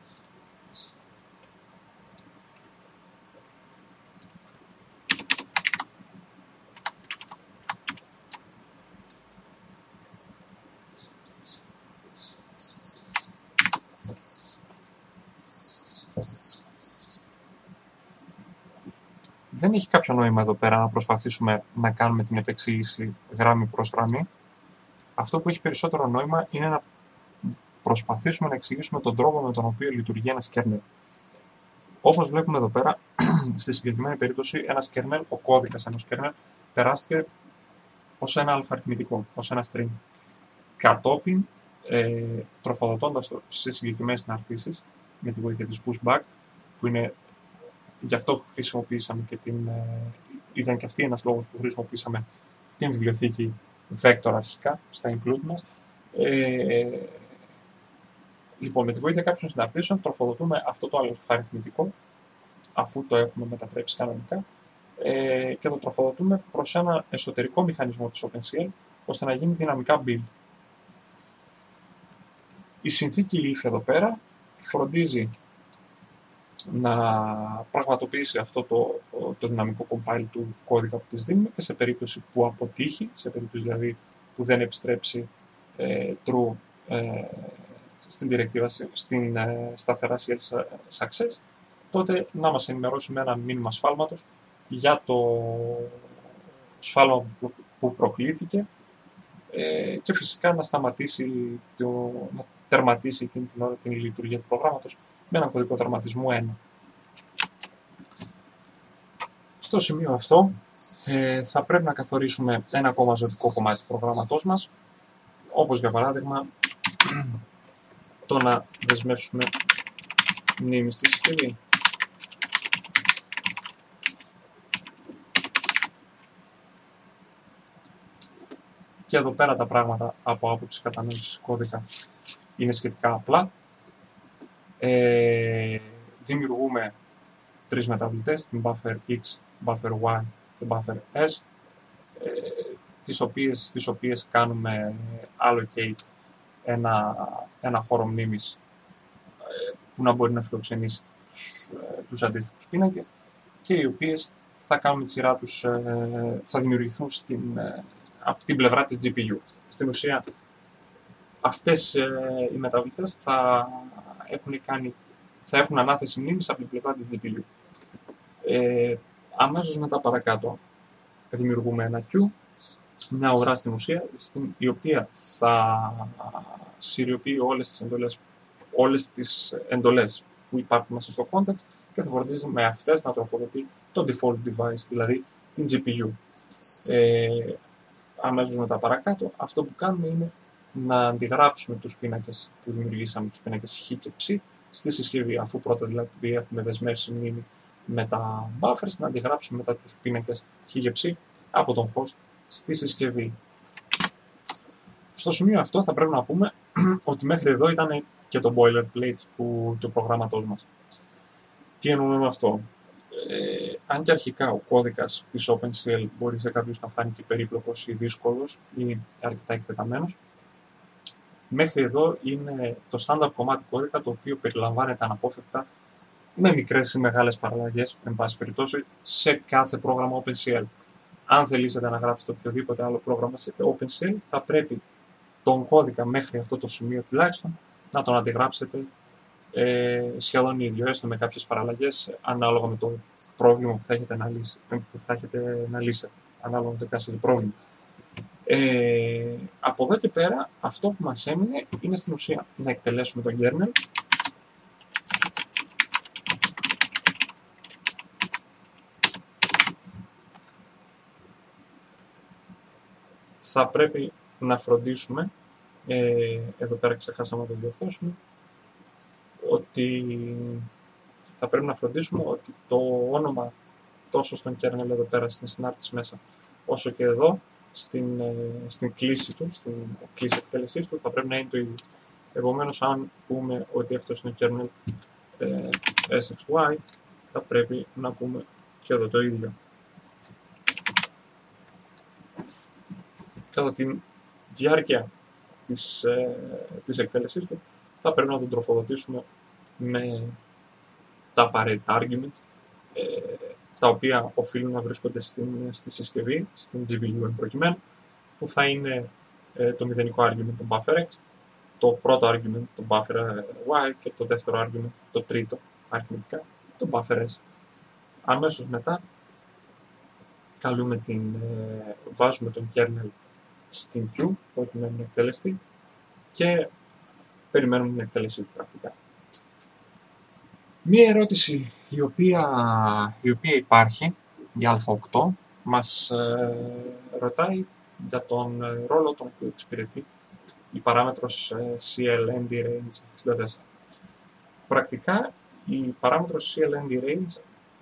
Δεν έχει κάποιο νόημα εδώ πέρα να προσπαθήσουμε να κάνουμε την επεξήγηση γράμμη προς γράμμη. Αυτό που έχει περισσότερο νόημα είναι να προσπαθήσουμε να εξηγήσουμε τον τρόπο με τον οποίο λειτουργεί ένας kernel. Όπως βλέπουμε εδώ πέρα, [CLEARS THROAT] στη συγκεκριμένη περίπτωση, ένας kernel, ο κώδικας ενός kernel, περάστηκε ως ένα αλφαριθμητικό, ως ένα string. Κατόπιν, ε, τροφοδοτώντας το σε συγκεκριμένες συναρτήσεις, με τη βοήθεια της pushback, που είναι Γι' αυτό χρησιμοποίησαμε και την... Ε, ήταν και αυτή ένας λόγος που χρησιμοποίησαμε την βιβλιοθήκη Vector αρχικά, στα include μας. Ε, λοιπόν, με τη βοήθεια κάποιων συναρτήσεων τροφοδοτούμε αυτό το αλφαριθμητικό, αφού το έχουμε μετατρέψει κανονικά, ε, και το τροφοδοτούμε προς ένα εσωτερικό μηχανισμό της OpenCL, ώστε να γίνει δυναμικά build. Η συνθήκη if εδώ πέρα φροντίζει να πραγματοποιήσει αυτό το, το δυναμικό compile του κώδικα που της δίνουμε και σε περίπτωση που αποτύχει, σε περίπτωση δηλαδή που δεν επιστρέψει ε, true ε, στην, στην ε, σταθερά CL success, τότε να μας ενημερώσει με ένα μήνυμα σφάλματος για το σφάλμα που προκλήθηκε ε, και φυσικά να σταματήσει, το, να τερματίσει εκείνη την ώρα την λειτουργία του προγράμματος με έναν κωδικό τερματισμού 1. Στο σημείο αυτό ε, θα πρέπει να καθορίσουμε ένα ακόμα ζωτικό κομμάτι του προγράμματός μας, όπως για παράδειγμα το να δεσμεύσουμε μνήμης στη συσκευή. Και εδώ πέρα τα πράγματα από άποψη κατανόησης κώδικα είναι σχετικά απλά. Ε, δημιουργούμε τρεις μεταβλητές, την buffer x, buffer y και buffer s, ε, τις οποίες, τις οποίες κάνουμε allocate ένα, ένα χώρο μνήμης ε, που να μπορεί να φιλοξενήσει τους, ε, τους αντίστοιχους πίνακες και οι οποίες θα κάνουν τη σειρά τους, ε, θα δημιουργηθούν στην, ε, από την πλευρά της GPU. Στην ουσία, αυτές οι μεταβλητές θα έχουν, κάνει, θα έχουν ανάθεση μνήμης από την πλευρά της GPU. Ε, αμέσως μετά παρακάτω δημιουργούμε ένα queue, μια ουρά στην ουσία, στην, η οποία θα συριοποιεί όλες τις εντολές, όλες τις εντολές που υπάρχουν μέσα στο context και θα φροντίζει με αυτές να τροφοδοτεί το default device, δηλαδή την GPU. Ε, αμέσως μετά παρακάτω, αυτό που κάνουμε είναι να αντιγράψουμε τους πίνακες που δημιουργήσαμε, τους πίνακες Χ και Ψ, στη συσκευή, αφού πρώτα δηλαδή έχουμε δεσμεύσει μνήμη με τα buffers, να αντιγράψουμε μετά τους πίνακες Χ και Ψ από τον host στη συσκευή. Στο σημείο αυτό θα πρέπει να πούμε [CLEARS THROAT] ότι μέχρι εδώ ήταν και το boilerplate του, του προγράμματός μας. Τι εννοούμε με αυτό; Ε, αν και αρχικά ο κώδικας της OpenCL μπορεί σε κάποιους να φάνηκε περίπλοκος ή δύσκολος ή αρκετά εκτεταμένος, Μέχρι εδώ είναι το στάνταρ κομμάτι κώδικα το οποίο περιλαμβάνεται αναπόφευκτα με μικρές ή μεγάλες παραλλαγές, εν πάση περιπτώσει, σε κάθε πρόγραμμα OpenCL. Αν θελήσετε να γράψετε οποιοδήποτε άλλο πρόγραμμα σε OpenCL, θα πρέπει τον κώδικα μέχρι αυτό το σημείο τουλάχιστον να τον αντιγράψετε ε, σχεδόν ίδιο, έστω με κάποιες παραλλαγές ανάλογα με το πρόβλημα που θα έχετε να, λύσετε, που θα έχετε να λύσετε, ανάλογα με το εκάστοτε πρόβλημα. Ε, από εδώ και πέρα αυτό που μας έμεινε είναι στην ουσία να εκτελέσουμε τον kernel θα πρέπει να φροντίσουμε ε, εδώ πέρα ξεχάσαμε να το διορθώσουμε ότι θα πρέπει να φροντίσουμε ότι το όνομα τόσο στον kernel εδώ πέρα στην συνάρτηση μέσα όσο και εδώ στην, ε, στην κλίση του, στην κλίση εκτέλεσής του, θα πρέπει να είναι το ίδιο. Επομένως, αν πούμε ότι αυτός είναι το kernel ε, SXY, θα πρέπει να πούμε και εδώ το ίδιο. Κατά τη διάρκεια της, ε, της εκτέλεσής του, θα πρέπει να τον τροφοδοτήσουμε με τα απαραίτητα arguments, ε, τα οποία οφείλουν να βρίσκονται στην, στη συσκευή, στην GPU εν προκειμένου, που θα είναι ε, το μηδενικό argument του buffer x, το πρώτο argument το buffer y και το δεύτερο argument, το τρίτο αριθμητικά, το buffer s. Αμέσως μετά καλούμε την, ε, βάζουμε τον kernel στην queue προκειμένου να εκτελεστεί και περιμένουμε την εκτέλεση του πρακτικά. Μία ερώτηση η οποία, η οποία υπάρχει για α8 μας ε, ρωτάει για τον ε, ρόλο τον οποίο εξυπηρετεί η παράμετρος ε, CLND range 64. Πρακτικά η παράμετρος CLND range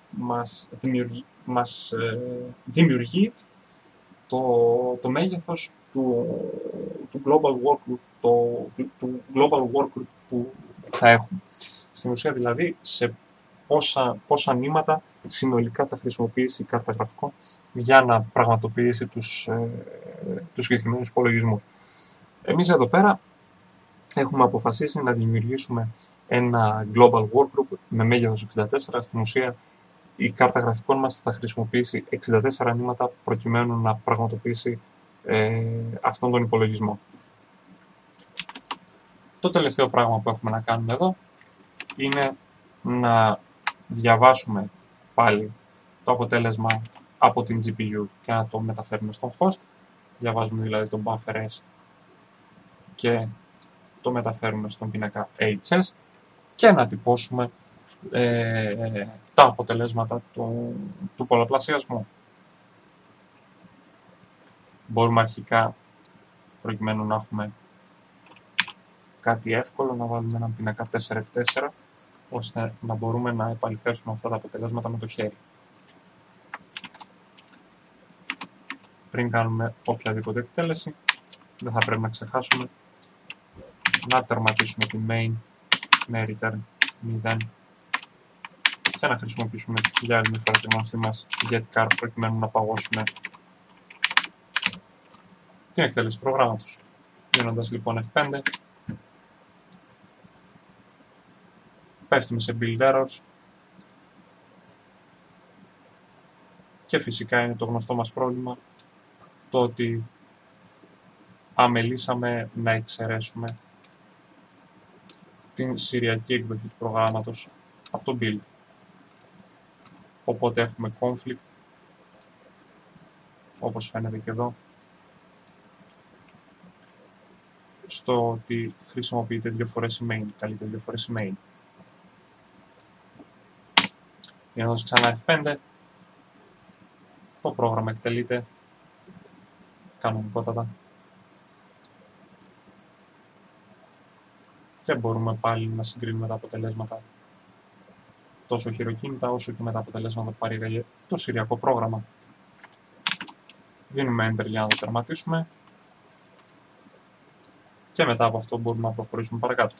μας δημιουργεί, μας, ε, δημιουργεί το, το μέγεθος του, του global workgroup, το, του global workgroup που θα έχουμε. Στην ουσία δηλαδή σε πόσα, πόσα νήματα συνολικά θα χρησιμοποιήσει η κάρτα γραφικών για να πραγματοποιήσει τους, ε, τους συγκεκριμένους υπολογισμούς. Εμείς εδώ πέρα έχουμε αποφασίσει να δημιουργήσουμε ένα global workgroup με μέγεθος 64. Στην ουσία η κάρτα γραφικών μας θα χρησιμοποιήσει 64 νήματα προκειμένου να πραγματοποιήσει ε, αυτόν τον υπολογισμό. Το τελευταίο πράγμα που έχουμε να κάνουμε εδώ είναι να διαβάσουμε πάλι το αποτέλεσμα από την GPU και να το μεταφέρουμε στον host. Διαβάζουμε δηλαδή τον buffer S και το μεταφέρουμε στον πίνακα HS και να τυπώσουμε ε, τα αποτελέσματα του, του πολλαπλασιασμού. Μπορούμε αρχικά, προκειμένου να έχουμε κάτι εύκολο, να βάλουμε έναν πίνακα 4x4, ώστε να μπορούμε να επαληθεύσουμε αυτά τα αποτελέσματα με το χέρι. Πριν κάνουμε οποιαδήποτε εκτέλεση, δεν θα πρέπει να ξεχάσουμε να τερματίσουμε τη main με return 0 και να χρησιμοποιήσουμε για άλλη μια φορά τη γνωστή μας getcar προκειμένου να παγώσουμε την εκτέλεση του προγράμματος. Δίνοντας λοιπόν F5 πέφτουμε σε build errors και φυσικά είναι το γνωστό μας πρόβλημα το ότι αμελήσαμε να εξαιρέσουμε την συριακή εκδοχή του προγράμματος από το build. Οπότε έχουμε conflict, όπως φαίνεται και εδώ, στο ότι χρησιμοποιείται δύο φορές η main, καλύπτει δύο φορές η main. Για να δώσει ξανά F5, το πρόγραμμα εκτελείται κανονικότατα. Και μπορούμε πάλι να συγκρίνουμε τα αποτελέσματα τόσο χειροκίνητα όσο και με τα αποτελέσματα που παρήγαγε το συριακό πρόγραμμα. Δίνουμε Enter για να το τερματίσουμε και μετά από αυτό μπορούμε να προχωρήσουμε παρακάτω.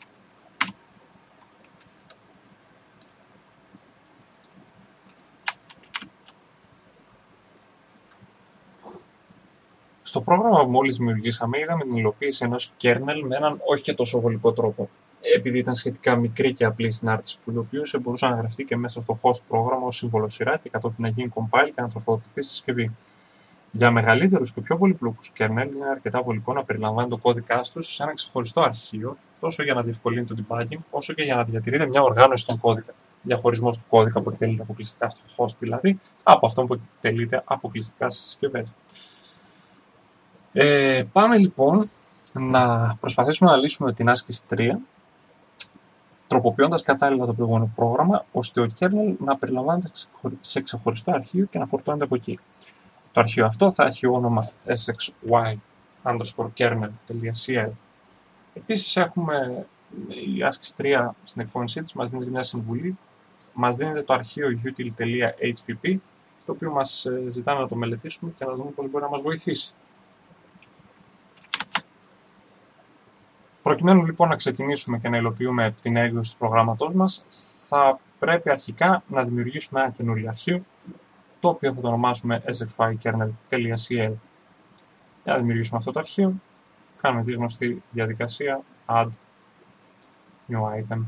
Πρόγραμμα που μόλις δημιουργήσαμε είδαμε την υλοποίηση ενός kernel με έναν όχι και τόσο βολικό τρόπο. Επειδή ήταν σχετικά μικρή και απλή στην άρτηση που υλοποιούσε, μπορούσε να γραφτεί και μέσα στο host πρόγραμμα ως σύμβολο σειρά και κατόπιν να γίνει compile και να τροφοδοτηθεί στη συσκευή. Για μεγαλύτερους και πιο πολύπλοκους kernel είναι αρκετά βολικό να περιλαμβάνει το κώδικά τους σε ένα ξεχωριστό αρχείο, τόσο για να διευκολύνει το debugging, όσο και για να διατηρείται μια οργάνωση στον κώδικα. Διαχωρισμός του κώδικα που εκτελείται αποκλειστικά στο host δηλαδή, από αυτό που εκτελείται αποκλειστικά στις συσκευές. Ε, πάμε λοιπόν να προσπαθήσουμε να λύσουμε την άσκηση 3 τροποποιώντας κατάλληλα το προηγούμενο πρόγραμμα, ώστε ο kernel να περιλαμβάνεται σε ξεχωριστό αρχείο και να φορτώνεται από εκεί. Το αρχείο αυτό θα έχει όνομα sxy kernel.cl. Επίσης έχουμε η άσκηση 3 στην εκφώνησή της, μας δίνει μια συμβουλή. Μας δίνεται το αρχείο util.hpp, το οποίο μας ε, ζητά να το μελετήσουμε και να δούμε πώς μπορεί να μας βοηθήσει. Προκειμένου λοιπόν να ξεκινήσουμε και να υλοποιούμε την έκδοση του προγράμματός μας, θα πρέπει αρχικά να δημιουργήσουμε ένα καινούριο αρχείο, το οποίο θα το ονομάσουμε sxykernel.cl. Για να δημιουργήσουμε αυτό το αρχείο, κάνουμε τη γνωστή διαδικασία add new item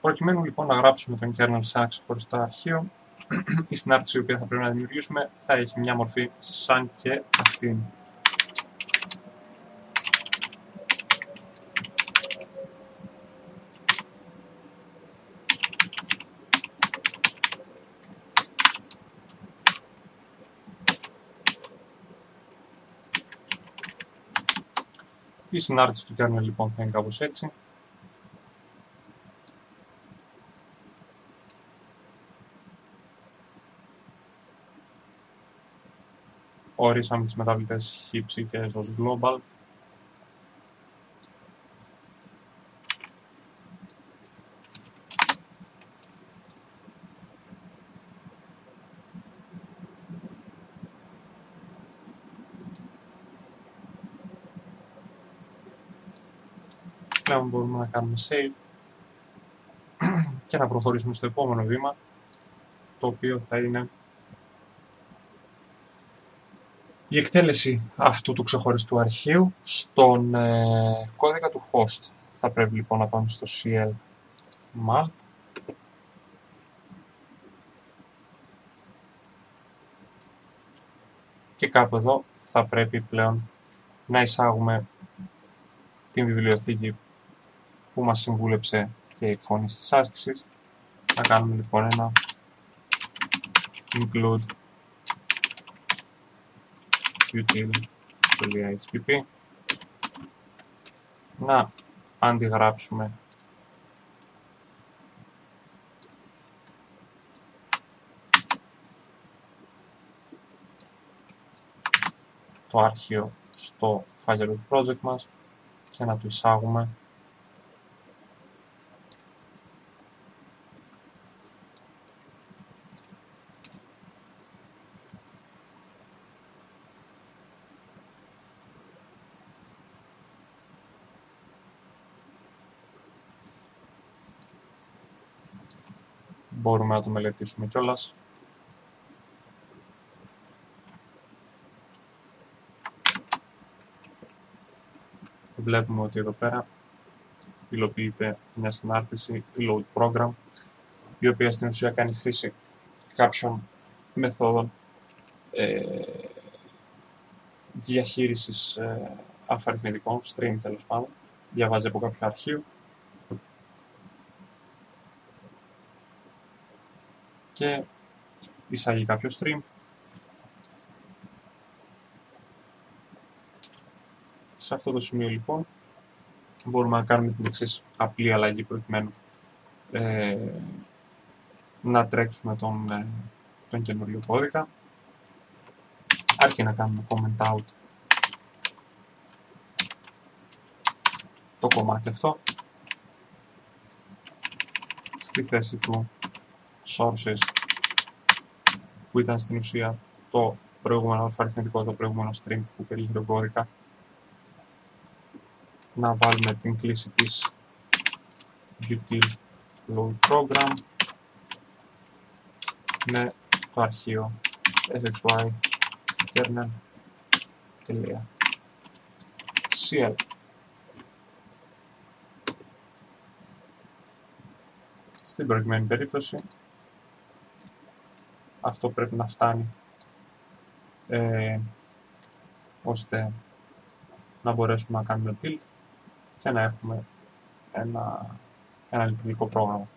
Προκειμένου λοιπόν να γράψουμε τον kernel σε ένα ξεχωριστό αρχείο, η συνάρτηση η οποία θα πρέπει να δημιουργήσουμε θα έχει μια μορφή σαν και αυτήν. Η συνάρτηση του kernel λοιπόν θα είναι κάπως έτσι. Ορίσαμε τις μεταβλητές χύψη και ως global. Πλέον μπορούμε να κάνουμε save και να προχωρήσουμε στο επόμενο βήμα, το οποίο θα είναι η εκτέλεση αυτού του ξεχωριστού αρχείου στον ε, κώδικα του host. Θα πρέπει λοιπόν να πάμε στο cl malt και κάπου εδώ θα πρέπει πλέον να εισάγουμε την βιβλιοθήκη που μας συμβούλεψε και η εκφώνηση της άσκησης. Θα κάνουμε λοιπόν ένα include util.hpp να αντιγράψουμε. Το αρχείο στο φάκελο του project μας και να το εισάγουμε μπορούμε να το μελετήσουμε κιόλας. Βλέπουμε ότι εδώ πέρα υλοποιείται μια συνάρτηση load program η οποία στην ουσία κάνει χρήση κάποιων μεθόδων ε, διαχείρισης ε, αλφαριθμητικών, stream τέλος πάντων, διαβάζει από κάποιο αρχείο και εισάγει κάποιο stream. Σε αυτό το σημείο λοιπόν μπορούμε να κάνουμε την εξής απλή αλλαγή προκειμένου ε, να τρέξουμε τον, ε, τον καινούριο κώδικα αρκεί να κάνουμε comment out το κομμάτι αυτό στη θέση του sources που ήταν στην ουσία το προηγούμενο αλφαριθμητικό, το προηγούμενο string που περιείχε τον κώδικα να βάλουμε την κλίση της util load program με το αρχείο fxy kernel.cl Στην προηγουμένη περίπτωση αυτό πρέπει να φτάνει ε, ώστε να μπορέσουμε να κάνουμε build και να έχουμε ένα, ένα λειτουργικό πρόγραμμα.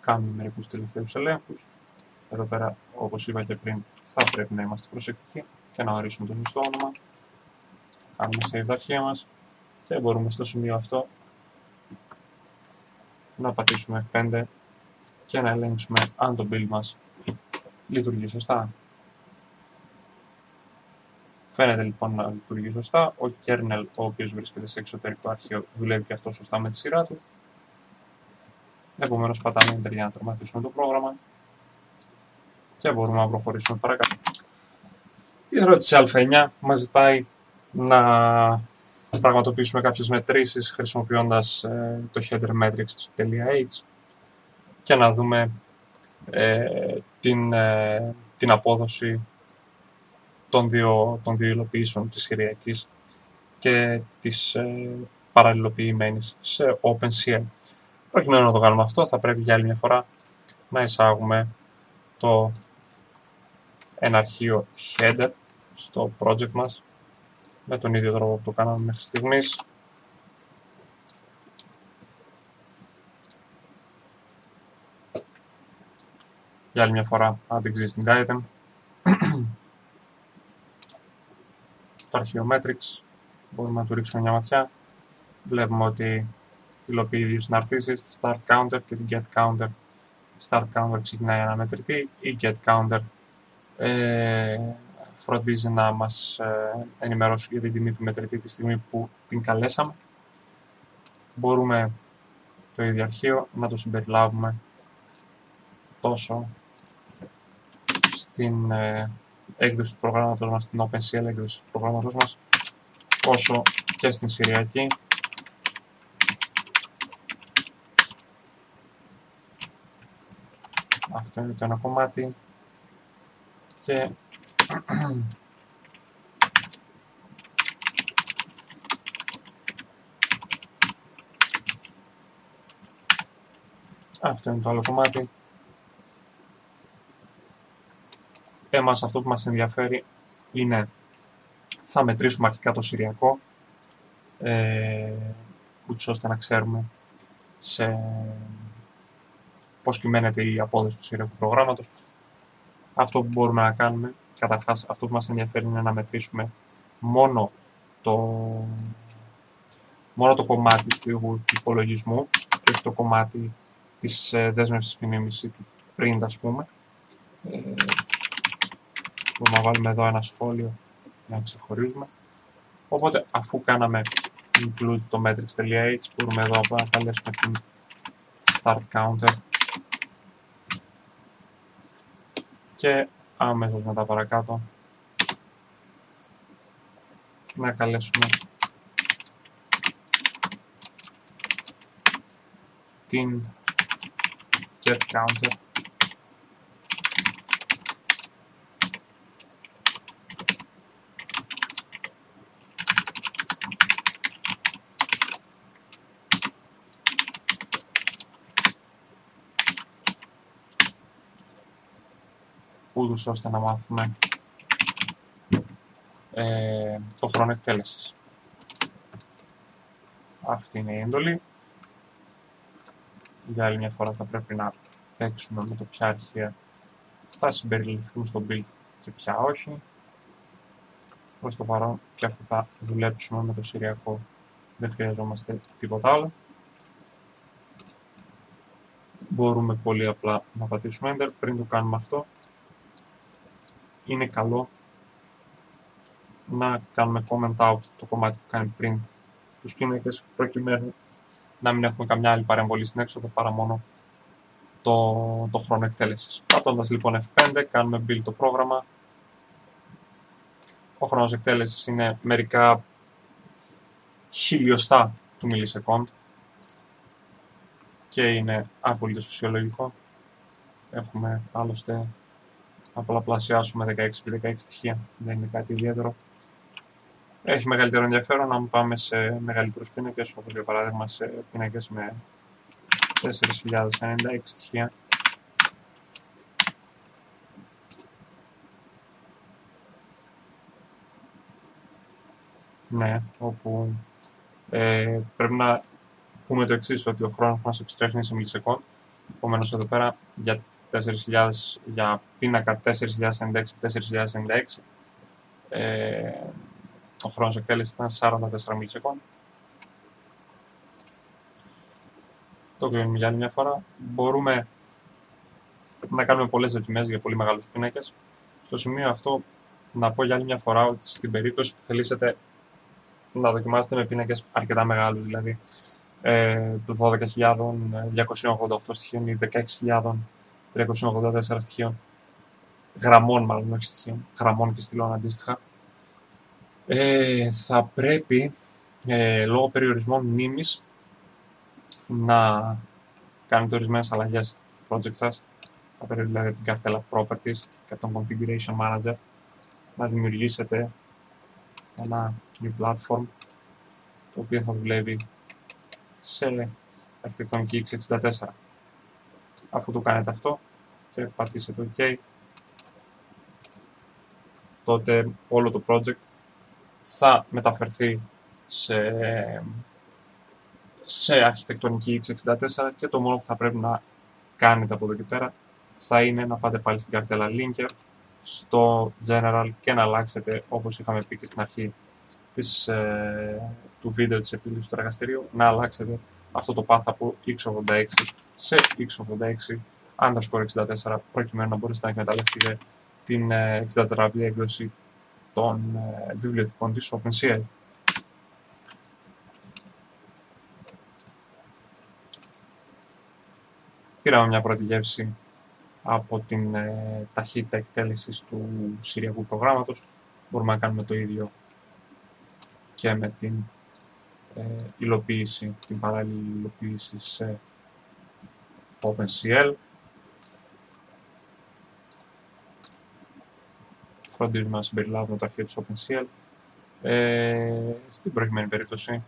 Κάνουμε μερικούς τελευταίους ελέγχους. Εδώ πέρα, όπως είπα και πριν, θα πρέπει να είμαστε προσεκτικοί και να ορίσουμε το σωστό όνομα. Κάνουμε save τα αρχεία μας και μπορούμε στο σημείο αυτό να πατήσουμε F5 και να ελέγξουμε αν το build μας λειτουργεί σωστά. Φαίνεται λοιπόν να λειτουργεί σωστά. Ο kernel, ο οποίος βρίσκεται σε εξωτερικό αρχείο, δουλεύει και αυτό σωστά με τη σειρά του. Επομένως, πατάμε Enter για να τερματίσουμε το πρόγραμμα και μπορούμε να προχωρήσουμε παρακάτω. Η ερώτηση Α9 μας ζητάει να πραγματοποιήσουμε κάποιες μετρήσεις χρησιμοποιώντας ε, το header metrics.h και να δούμε ε, την, ε, την απόδοση των δύο, των δύο υλοποιήσεων της Συριακής και της ε, παραλληλοποιημένης σε OpenCL. Προκειμένου να το κάνουμε αυτό θα πρέπει για άλλη μια φορά να εισάγουμε το ένα αρχείο header στο project μας με τον ίδιο τρόπο που το κάναμε μέχρι στιγμής. Για άλλη μια φορά add existing item. το αρχείο metrics μπορούμε να του ρίξουμε μια ματιά. Βλέπουμε ότι υλοποιεί δύο συναρτήσεις, τη start counter και την get counter. Η start counter ξεκινάει ένα μετρητή, η get counter ε, φροντίζει να μας ε, ενημερώσει για την τιμή του μετρητή τη στιγμή που την καλέσαμε. Μπορούμε το ίδιο αρχείο να το συμπεριλάβουμε τόσο στην ε, έκδοση του προγράμματος μας, στην OpenCL έκδοση του προγράμματος μας, όσο και στην Συριακή. Αυτό είναι το ένα κομμάτι και αυτό είναι το άλλο κομμάτι. Εμάς αυτό που μας ενδιαφέρει είναι θα μετρήσουμε αρχικά το Συριακό ε, ούτως ώστε να ξέρουμε σε πώς κυμαίνεται η απόδοση του Συριακού προγράμματος αυτό που μπορούμε να κάνουμε, καταρχάς αυτό που μας ενδιαφέρει είναι να μετρήσουμε μόνο το, μόνο το κομμάτι του υπολογισμού και όχι το κομμάτι της ε, δέσμευσης μνήμης του print ας πούμε. Ε, μπορούμε να βάλουμε εδώ ένα σχόλιο για να ξεχωρίζουμε. Οπότε αφού κάναμε include το metrics.h μπορούμε εδώ να καλέσουμε την start counter και αμέσως μετά παρακάτω. Να καλέσουμε την get counter ούτως ώστε να μάθουμε ε, το χρόνο εκτέλεσης. Αυτή είναι η έντολη. Για άλλη μια φορά θα πρέπει να παίξουμε με το ποια αρχεία θα συμπεριληφθούν στο build και ποια όχι. Προς το παρόν και αφού θα δουλέψουμε με το Συριακό δεν χρειαζόμαστε τίποτα άλλο. Μπορούμε πολύ απλά να πατήσουμε Enter. Πριν το κάνουμε αυτό, είναι καλό να κάνουμε comment out το κομμάτι που κάνει print τους πίνακες προκειμένου να μην έχουμε καμιά άλλη παρεμβολή στην έξοδο παρά μόνο το, το χρόνο εκτέλεσης. Πατώντας λοιπόν F5 κάνουμε build το πρόγραμμα. Ο χρόνος εκτέλεσης είναι μερικά χιλιοστά του millisecond και είναι απολύτως φυσιολογικό. Έχουμε άλλωστε να πολλαπλασιάσουμε 16x16 στοιχεία. Δεν είναι κάτι ιδιαίτερο. Έχει μεγαλύτερο ενδιαφέρον αν πάμε σε μεγαλύτερους πίνακες, όπως για παράδειγμα σε πίνακες με 4.096 στοιχεία. Ναι, όπου ε, πρέπει να πούμε το εξής ότι ο χρόνος μας επιστρέφει σε μιλισεκόν. Επομένως, εδώ πέρα για 4.000 για πίνακα 4.096-4.096 ε, ο χρόνος εκτέλεσης ήταν 44 μιλισεκόν. Το κλείνουμε για άλλη μια φορά. Μπορούμε να κάνουμε πολλές δοκιμές για πολύ μεγάλους πίνακες. Στο σημείο αυτό να πω για άλλη μια φορά ότι στην περίπτωση που θελήσετε να δοκιμάσετε με πίνακες αρκετά μεγάλους, δηλαδή ε, το 12.288 στοιχείων ή 16.384 στοιχείων, γραμμών μάλλον, όχι στοιχείων, γραμμών και στυλών αντίστοιχα, ε, θα πρέπει ε, λόγω περιορισμών μνήμης να κάνετε ορισμένες αλλαγές στο project σας, θα πρέπει δηλαδή την καρτέλα Properties και τον Configuration Manager να δημιουργήσετε ένα new platform το οποίο θα δουλεύει σε αρχιτεκτονική x64. Αφού το κάνετε αυτό και πατήσετε OK, τότε όλο το project θα μεταφερθεί σε, σε αρχιτεκτονική x64 και το μόνο που θα πρέπει να κάνετε από εδώ και πέρα θα είναι να πάτε πάλι στην καρτέλα Linker στο General και να αλλάξετε όπως είχαμε πει και στην αρχή της, ε, του βίντεο της επίλυσης του εργαστηρίου να αλλάξετε αυτό το path από x86 σε x86 underscore 64 προκειμένου να μπορέσετε να εκμεταλλευτείτε την 64 ε, έκδοση των ε, βιβλιοθηκών της OpenCL. Πήραμε μια πρώτη γεύση από την ε, ταχύτητα εκτέλεσης του Συριακού προγράμματος. Μπορούμε να κάνουμε το ίδιο και με την ε, υλοποίηση, την παράλληλη υλοποίηση σε OpenCL. Φροντίζουμε να συμπεριλάβουμε το αρχείο της OpenCL. Ε, στην προηγούμενη περίπτωση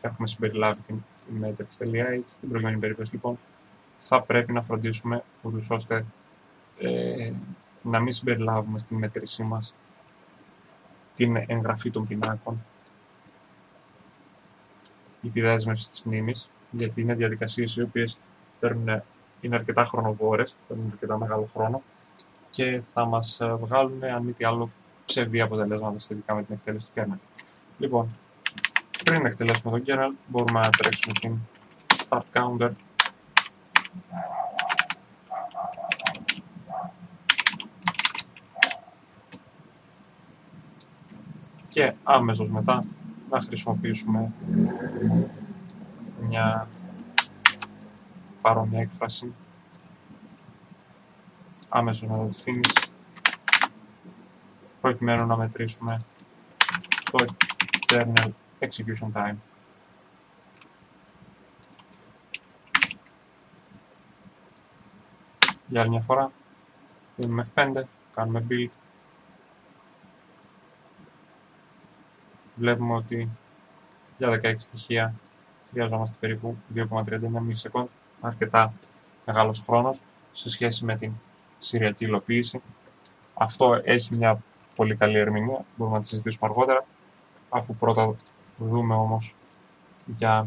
έχουμε συμπεριλάβει την matrix.h. Στην προηγούμενη περίπτωση λοιπόν θα πρέπει να φροντίσουμε ούτως ώστε ε, να μην συμπεριλάβουμε στην μέτρησή μας την εγγραφή των πινάκων ή τη δέσμευση της μνήμης, γιατί είναι διαδικασίες οι οποίες παίρνουν, είναι αρκετά χρονοβόρες, παίρνουν αρκετά μεγάλο χρόνο και θα μας ε, βγάλουν, αν μη τι άλλο, ψευδή αποτελέσματα σχετικά με την εκτέλεση του kernel. Λοιπόν, πριν εκτελέσουμε τον kernel, μπορούμε να τρέξουμε την start counter και άμεσως μετά να χρησιμοποιήσουμε μια παρόμοια έκφραση άμεσως μετά τη finish προκειμένου να μετρήσουμε το kernel execution time. Για άλλη μια φορά, δίνουμε F5, κάνουμε build βλέπουμε ότι για 16 στοιχεία χρειαζόμαστε περίπου 2,39 μιλισεκόντ, αρκετά μεγάλος χρόνος σε σχέση με την συριακή υλοποίηση. Αυτό έχει μια πολύ καλή ερμηνεία, μπορούμε να τη συζητήσουμε αργότερα, αφού πρώτα δούμε όμως για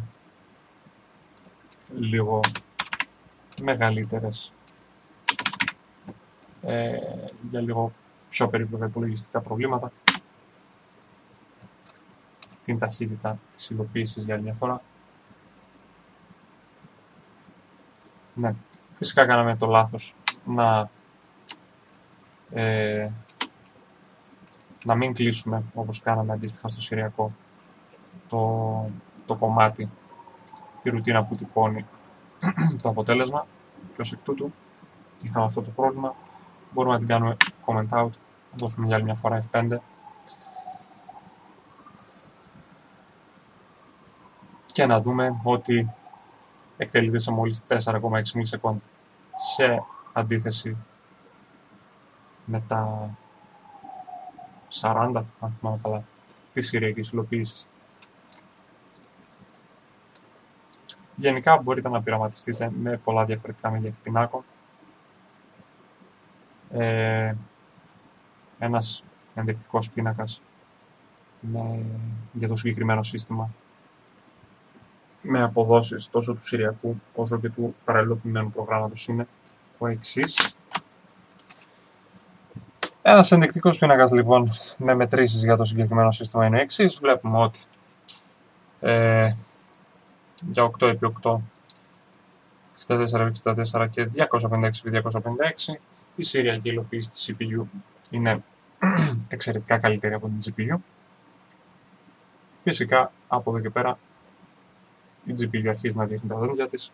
λίγο μεγαλύτερες ε, για λίγο πιο περίπλοκα υπολογιστικά προβλήματα την ταχύτητα της υλοποίησης για άλλη μια φορά. Ναι, φυσικά κάναμε το λάθος να, ε, να μην κλείσουμε όπως κάναμε αντίστοιχα στο Συριακό το, το κομμάτι, τη ρουτίνα που τυπώνει το αποτέλεσμα και ως εκ τούτου είχαμε αυτό το πρόβλημα. Μπορούμε να την κάνουμε comment out, θα δώσουμε για άλλη μια φορά F5 και να δούμε ότι εκτελείται σε μόλις 4,6 μιλισεκόντ σε αντίθεση με τα 40, αν θυμάμαι καλά, της Συριακής υλοποίησης. Γενικά μπορείτε να πειραματιστείτε με πολλά διαφορετικά μεγέθη πινάκων. Ε, ένας ενδεικτικός πίνακας με, για το συγκεκριμένο σύστημα με αποδόσεις τόσο του Συριακού όσο και του παραλληλοποιημένου προγράμματος είναι ο εξής. Ένας ενδεικτικός πίνακας λοιπόν με μετρήσεις για το συγκεκριμένο σύστημα είναι ο εξής. Βλέπουμε ότι ε, για 8x8, 64x64 και 256x256 η Συριακή υλοποίηση της CPU είναι [CLEARS THROAT] εξαιρετικά καλύτερη από την GPU. Φυσικά, από εδώ και πέρα, η GPU αρχίζει να δείχνει τα δόντια της.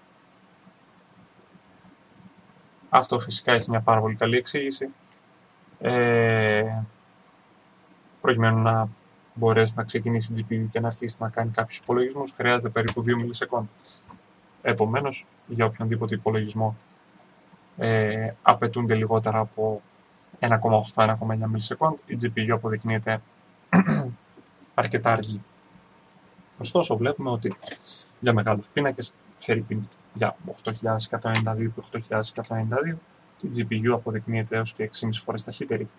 Αυτό φυσικά έχει μια πάρα πολύ καλή εξήγηση. Ε, προκειμένου να μπορέσει να ξεκινήσει η GPU και να αρχίσει να κάνει κάποιους υπολογισμούς, χρειάζεται περίπου 2 μιλισεκόντ. Επομένως, για οποιονδήποτε υπολογισμό ε, απαιτούνται λιγότερα από 1,8-1,9 μιλισεκόντ, η GPU αποδεικνύεται [CLEARS THROAT] αρκετά αργή. Ωστόσο, βλέπουμε ότι για μεγάλους πίνακες, φέρει για 8192 και 8192, η GPU αποδεικνύεται έως και 6,5 φορές ταχύτερη.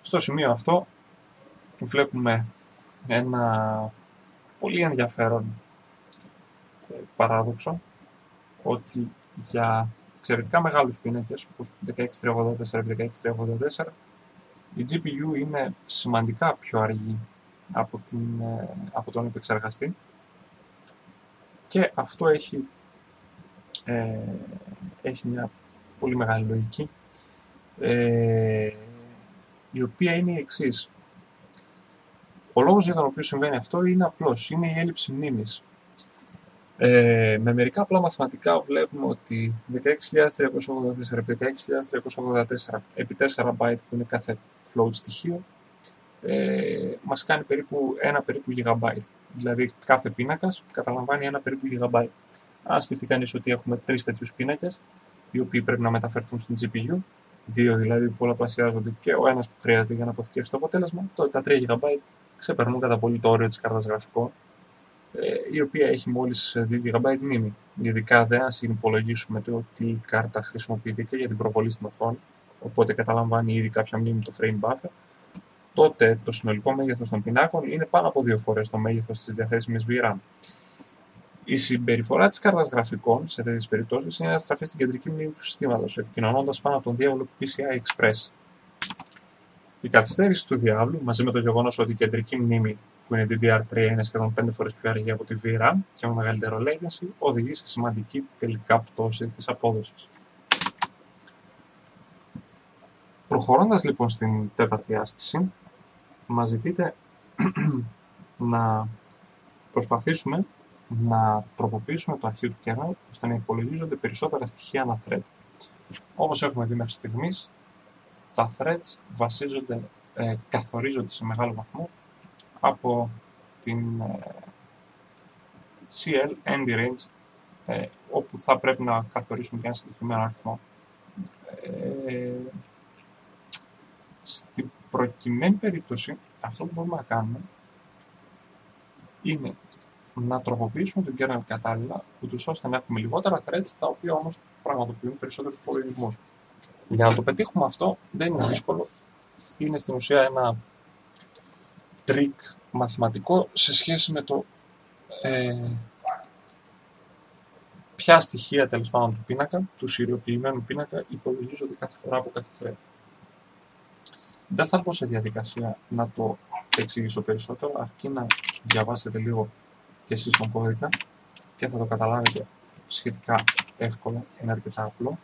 Στο σημείο αυτό βλέπουμε ένα πολύ ενδιαφέρον ε, παράδοξο ότι για εξαιρετικά μεγάλους πίνακες όπως 16384-16384 η GPU είναι σημαντικά πιο αργή από, την, ε, από τον επεξεργαστή και αυτό έχει, ε, έχει μια πολύ μεγάλη λογική ε, η οποία είναι η εξής. Ο λόγος για τον οποίο συμβαίνει αυτό είναι απλός, είναι η έλλειψη μνήμης. Ε, με μερικά απλά μαθηματικά βλέπουμε ότι 16.384 επί 16.384 επί 4 byte που είναι κάθε float στοιχείο ε, μας κάνει περίπου ένα περίπου gigabyte. Δηλαδή κάθε πίνακας καταλαμβάνει ένα περίπου gigabyte. Αν σκεφτεί κανείς ότι έχουμε τρεις τέτοιους πίνακες, οι οποίοι πρέπει να μεταφερθούν στην GPU, δύο δηλαδή που πολλαπλασιάζονται και ο ένας που χρειάζεται για να αποθηκεύσει το αποτέλεσμα, τότε τα 3 GB ξεπερνούν κατά πολύ το όριο της κάρτας γραφικών, ε, η οποία έχει μόλις 2 GB μνήμη. Ειδικά δεν αν συνυπολογίσουμε το ότι η κάρτα χρησιμοποιείται και για την προβολή στην οθόνη, οπότε καταλαμβάνει ήδη κάποια μνήμη το frame buffer, τότε το συνολικό μέγεθος των πινάκων είναι πάνω από δύο φορές το μέγεθος της διαθέσιμης VRAM. Η συμπεριφορά της κάρτας γραφικών σε τέτοιες περιπτώσεις είναι να στραφεί στην κεντρική μνήμη του συστήματος, επικοινωνώντας πάνω από τον διάβλο PCI Express. Η καθυστέρηση του διάβλου, μαζί με το γεγονός ότι η κεντρική μνήμη που είναι DDR3 είναι σχεδόν 5 φορές πιο αργή από τη VRAM και με μεγαλύτερο latency, οδηγεί σε σημαντική τελικά πτώση της απόδοσης. Προχωρώντας λοιπόν στην τέταρτη άσκηση, μας ζητείτε [CLEARS THROAT] να προσπαθήσουμε να τροποποιήσουμε το αρχείο του kernel ώστε να υπολογίζονται περισσότερα στοιχεία ανά thread. Όπως έχουμε δει μέχρι στιγμής, τα threads βασίζονται, ε, καθορίζονται σε μεγάλο βαθμό από την ε, CL ND range ε, όπου θα πρέπει να καθορίσουμε και ένα συγκεκριμένο αριθμό. Ε, στην προκειμένη περίπτωση, αυτό που μπορούμε να κάνουμε είναι να τροποποιήσουμε τον kernel κατάλληλα, ούτως ώστε να έχουμε λιγότερα threads, τα οποία όμως πραγματοποιούν περισσότερους υπολογισμούς. Για να το πετύχουμε αυτό δεν είναι δύσκολο. Είναι στην ουσία ένα τρικ μαθηματικό σε σχέση με το ε, ποια στοιχεία τέλος πάντων του πίνακα, του σειριοποιημένου πίνακα, υπολογίζονται κάθε φορά από κάθε thread. Δεν θα μπω σε διαδικασία να το εξηγήσω περισσότερο, αρκεί να διαβάσετε λίγο και εσείς τον κώδικα και θα το καταλάβετε σχετικά εύκολα, είναι αρκετά απλό.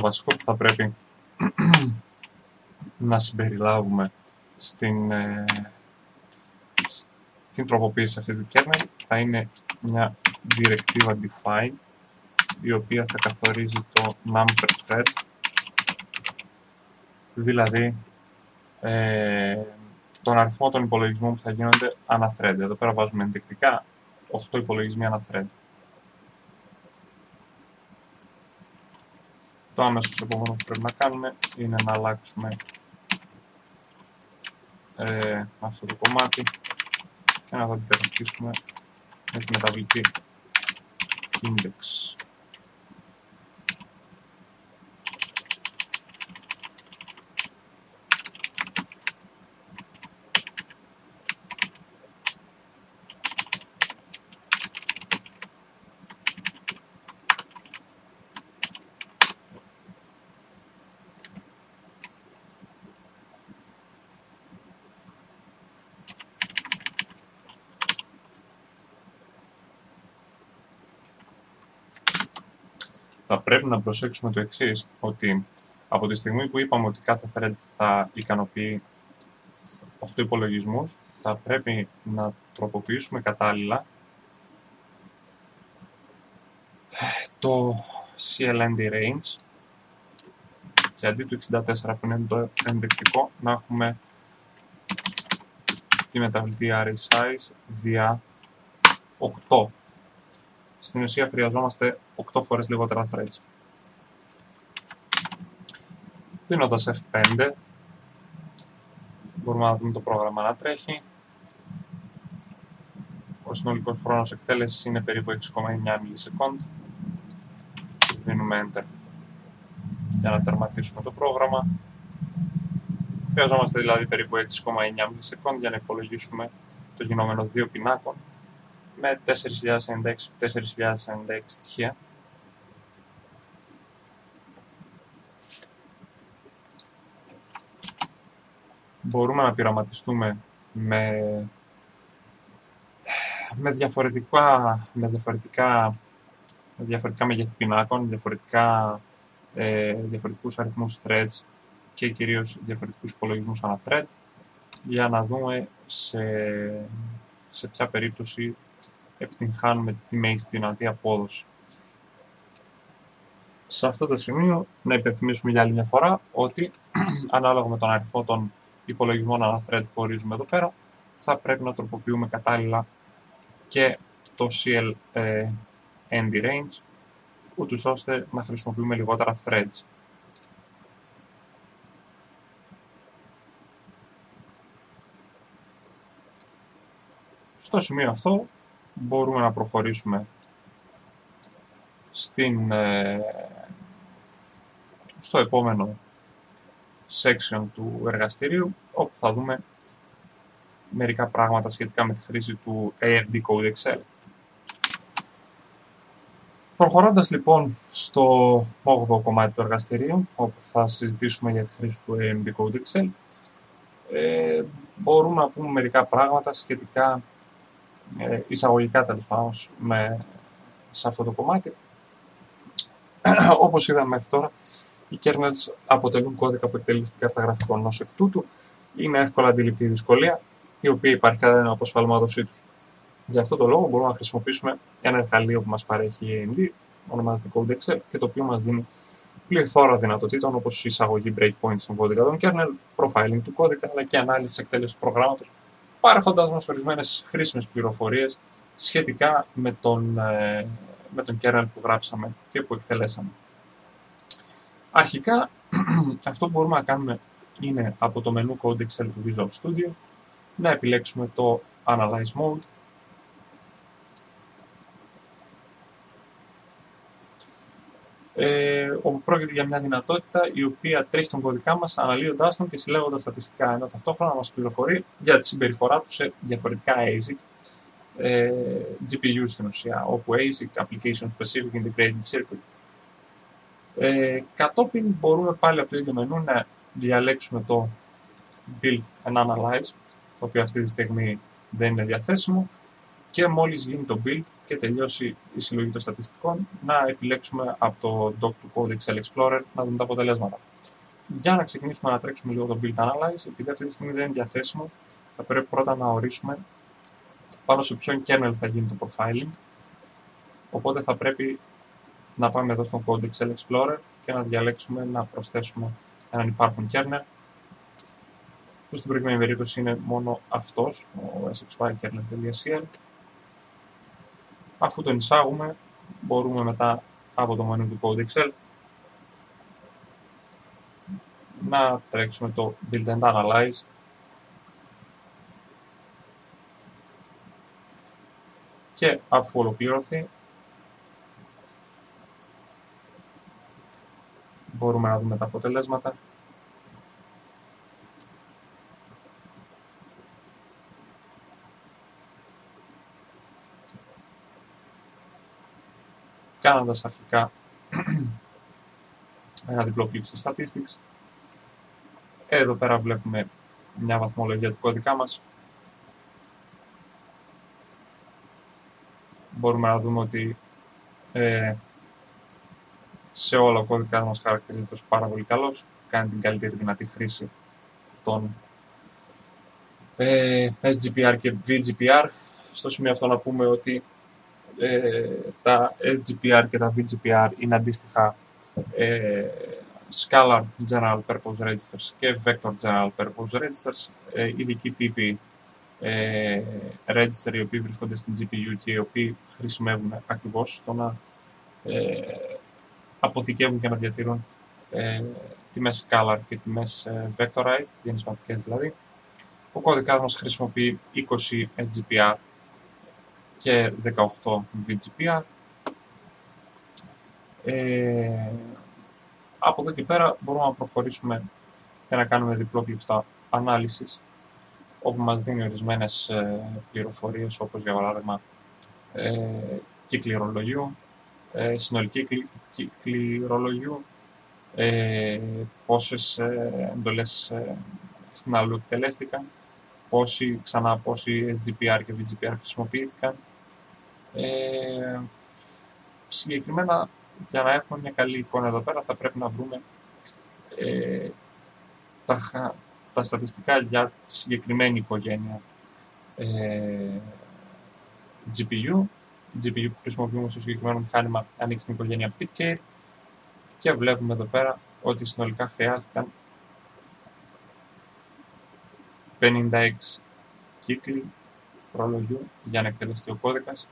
Βασικό που θα πρέπει [CLEARS THROAT] να συμπεριλάβουμε στην, ε, στην τροποποίηση αυτή του kernel θα είναι μια directive define η οποία θα καθορίζει το num per thread δηλαδή ε, τον αριθμό των υπολογισμών που θα γίνονται ανά thread. Εδώ πέρα βάζουμε ενδεικτικά 8 υπολογισμοί ανά thread. Το άμεσο επόμενο που πρέπει να κάνουμε είναι να αλλάξουμε ε, αυτό το κομμάτι και να το αντικαταστήσουμε με τη μεταβλητή index. Πρέπει να προσέξουμε το εξής ότι από τη στιγμή που είπαμε ότι κάθε thread θα ικανοποιεί 8 υπολογισμούς, θα πρέπει να τροποποιήσουμε κατάλληλα το CLND range και αντί του 64 που είναι το ενδεικτικό, να έχουμε τη μεταβλητή array size δια 8 στην ουσία χρειαζόμαστε 8 φορές λιγότερα threads. Δίνοντας F5, μπορούμε να δούμε το πρόγραμμα να τρέχει. Ο συνολικός χρόνος εκτέλεσης είναι περίπου 6,9 ms. Δίνουμε Enter για να τερματίσουμε το πρόγραμμα. Χρειαζόμαστε δηλαδή περίπου 6,9 ms για να υπολογίσουμε το γινόμενο δύο πινάκων με 4.096 στοιχεία. Μπορούμε να πειραματιστούμε με, με, διαφορετικά, με διαφορετικά, με διαφορετικά μεγέθη πινάκων, διαφορετικά, ε, διαφορετικούς αριθμούς threads και κυρίως διαφορετικούς υπολογισμούς ανά thread για να δούμε σε, σε ποια περίπτωση επιτυγχάνουμε τη μέγιστη δυνατή απόδοση. Σε αυτό το σημείο να υπενθυμίσουμε για άλλη μια φορά ότι [CLEARS THROAT] ανάλογα με τον αριθμό των υπολογισμών ανά thread που ορίζουμε εδώ πέρα θα πρέπει να τροποποιούμε κατάλληλα και το CL ε, ND range ούτως ώστε να χρησιμοποιούμε λιγότερα threads. Στο σημείο αυτό μπορούμε να προχωρήσουμε στην, ε, στο επόμενο section του εργαστηρίου όπου θα δούμε μερικά πράγματα σχετικά με τη χρήση του AMD Code Excel. Προχωρώντας λοιπόν στο 8ο κομμάτι του εργαστηρίου, όπου θα συζητήσουμε για τη χρήση του AMD Code Excel, ε, μπορούμε να πούμε μερικά πράγματα σχετικά ε, εισαγωγικά τέλος πάντων σε αυτό το κομμάτι. Όπως είδαμε μέχρι τώρα, οι kernels αποτελούν κώδικα που εκτελεί στην κάρτα γραφικών ως εκ τούτου. Είναι εύκολα αντιληπτή δυσκολία, η οποία υπάρχει κατά την αποσφαλμάτωσή τους. Για αυτό το λόγο μπορούμε να χρησιμοποιήσουμε ένα εργαλείο που μας παρέχει η AMD, ονομάζεται Code Excel, και το οποίο μας δίνει πληθώρα δυνατοτήτων όπως η εισαγωγή breakpoints στον κώδικα των kernel, profiling του κώδικα, αλλά και ανάλυση εκτέλεσης του προγράμματος παρέχοντας μας ορισμένες χρήσιμες πληροφορίες σχετικά με τον, ε, με τον kernel που γράψαμε και που εκτελέσαμε. Αρχικά, [CLEARS THROAT] αυτό που μπορούμε να κάνουμε είναι από το μενού Code Excel του Visual Studio να επιλέξουμε το Analyze Mode ε, όπου πρόκειται για μια δυνατότητα η οποία τρέχει τον κωδικά μας αναλύοντα τον και συλλέγοντας στατιστικά, ενώ ταυτόχρονα μας πληροφορεί για τη συμπεριφορά του σε διαφορετικά ASIC, ε, GPU στην ουσία, όπου ASIC Application Specific Integrated Circuit. Ε, κατόπιν μπορούμε πάλι από το ίδιο μενού να διαλέξουμε το Build and Analyze, το οποίο αυτή τη στιγμή δεν είναι διαθέσιμο, και μόλις γίνει το build και τελειώσει η συλλογή των στατιστικών, να επιλέξουμε από το doc του Code Excel Explorer να δούμε τα αποτελέσματα. Για να ξεκινήσουμε να τρέξουμε λίγο το build analyze, επειδή αυτή τη στιγμή δεν είναι διαθέσιμο, θα πρέπει πρώτα να ορίσουμε πάνω σε ποιον kernel θα γίνει το profiling. Οπότε θα πρέπει να πάμε εδώ στον Code Excel Explorer και να διαλέξουμε να προσθέσουμε έναν υπάρχον kernel που στην προηγούμενη περίπτωση είναι μόνο αυτός, ο sxfilekernel.cl Αφού τον εισάγουμε, μπορούμε μετά από το menu του Code Excel να τρέξουμε το Build and Analyze. Και αφού ολοκληρωθεί μπορούμε να δούμε τα αποτελέσματα κάνοντας αρχικά [CLEARS THROAT] ένα διπλό κλικ στο Statistics. Εδώ πέρα βλέπουμε μια βαθμολογία του κώδικα μας. Μπορούμε να δούμε ότι ε, σε όλα ο κώδικας μας χαρακτηρίζεται ως πάρα πολύ καλός. Κάνει την καλύτερη δυνατή χρήση των ε, SGPR και VGPR. Στο σημείο αυτό να πούμε ότι ε, τα SGPR και τα VGPR είναι αντίστοιχα ε, Scalar General Purpose Registers και Vector General Purpose Registers, ε, ειδικοί τύποι ε, register οι οποίοι βρίσκονται στην GPU και οι οποίοι χρησιμεύουν ακριβώς στο να ε, αποθηκεύουν και να διατηρούν ε, τιμές Scalar και τιμές ε, Vectorized, διανυσματικές δηλαδή. Ο κώδικας μας χρησιμοποιεί 20 SGPR και 18 VGPR. Ε, από εδώ και πέρα μπορούμε να προχωρήσουμε και να κάνουμε διπλό κλικ στα ανάλυσης όπου μας δίνει ορισμένες ε, πληροφορίες όπως για παράδειγμα ε, κύκλη ρολογιού, ε, συνολική κύκλη ρολογιού, ε, πόσες ε, εντολές ε, στην αλλού εκτελέστηκαν, πόσοι, ξανά πόσοι SGPR και VGPR χρησιμοποιήθηκαν, ε, συγκεκριμένα, για να έχουμε μια καλή εικόνα εδώ πέρα, θα πρέπει να βρούμε ε, τα, τα στατιστικά για συγκεκριμένη οικογένεια ε, GPU. GPU που χρησιμοποιούμε στο συγκεκριμένο μηχάνημα ανοίξει την οικογένεια Pitcare και βλέπουμε εδώ πέρα ότι συνολικά χρειάστηκαν 56 κύκλοι προλογιού για να εκτελεστεί ο κώδικας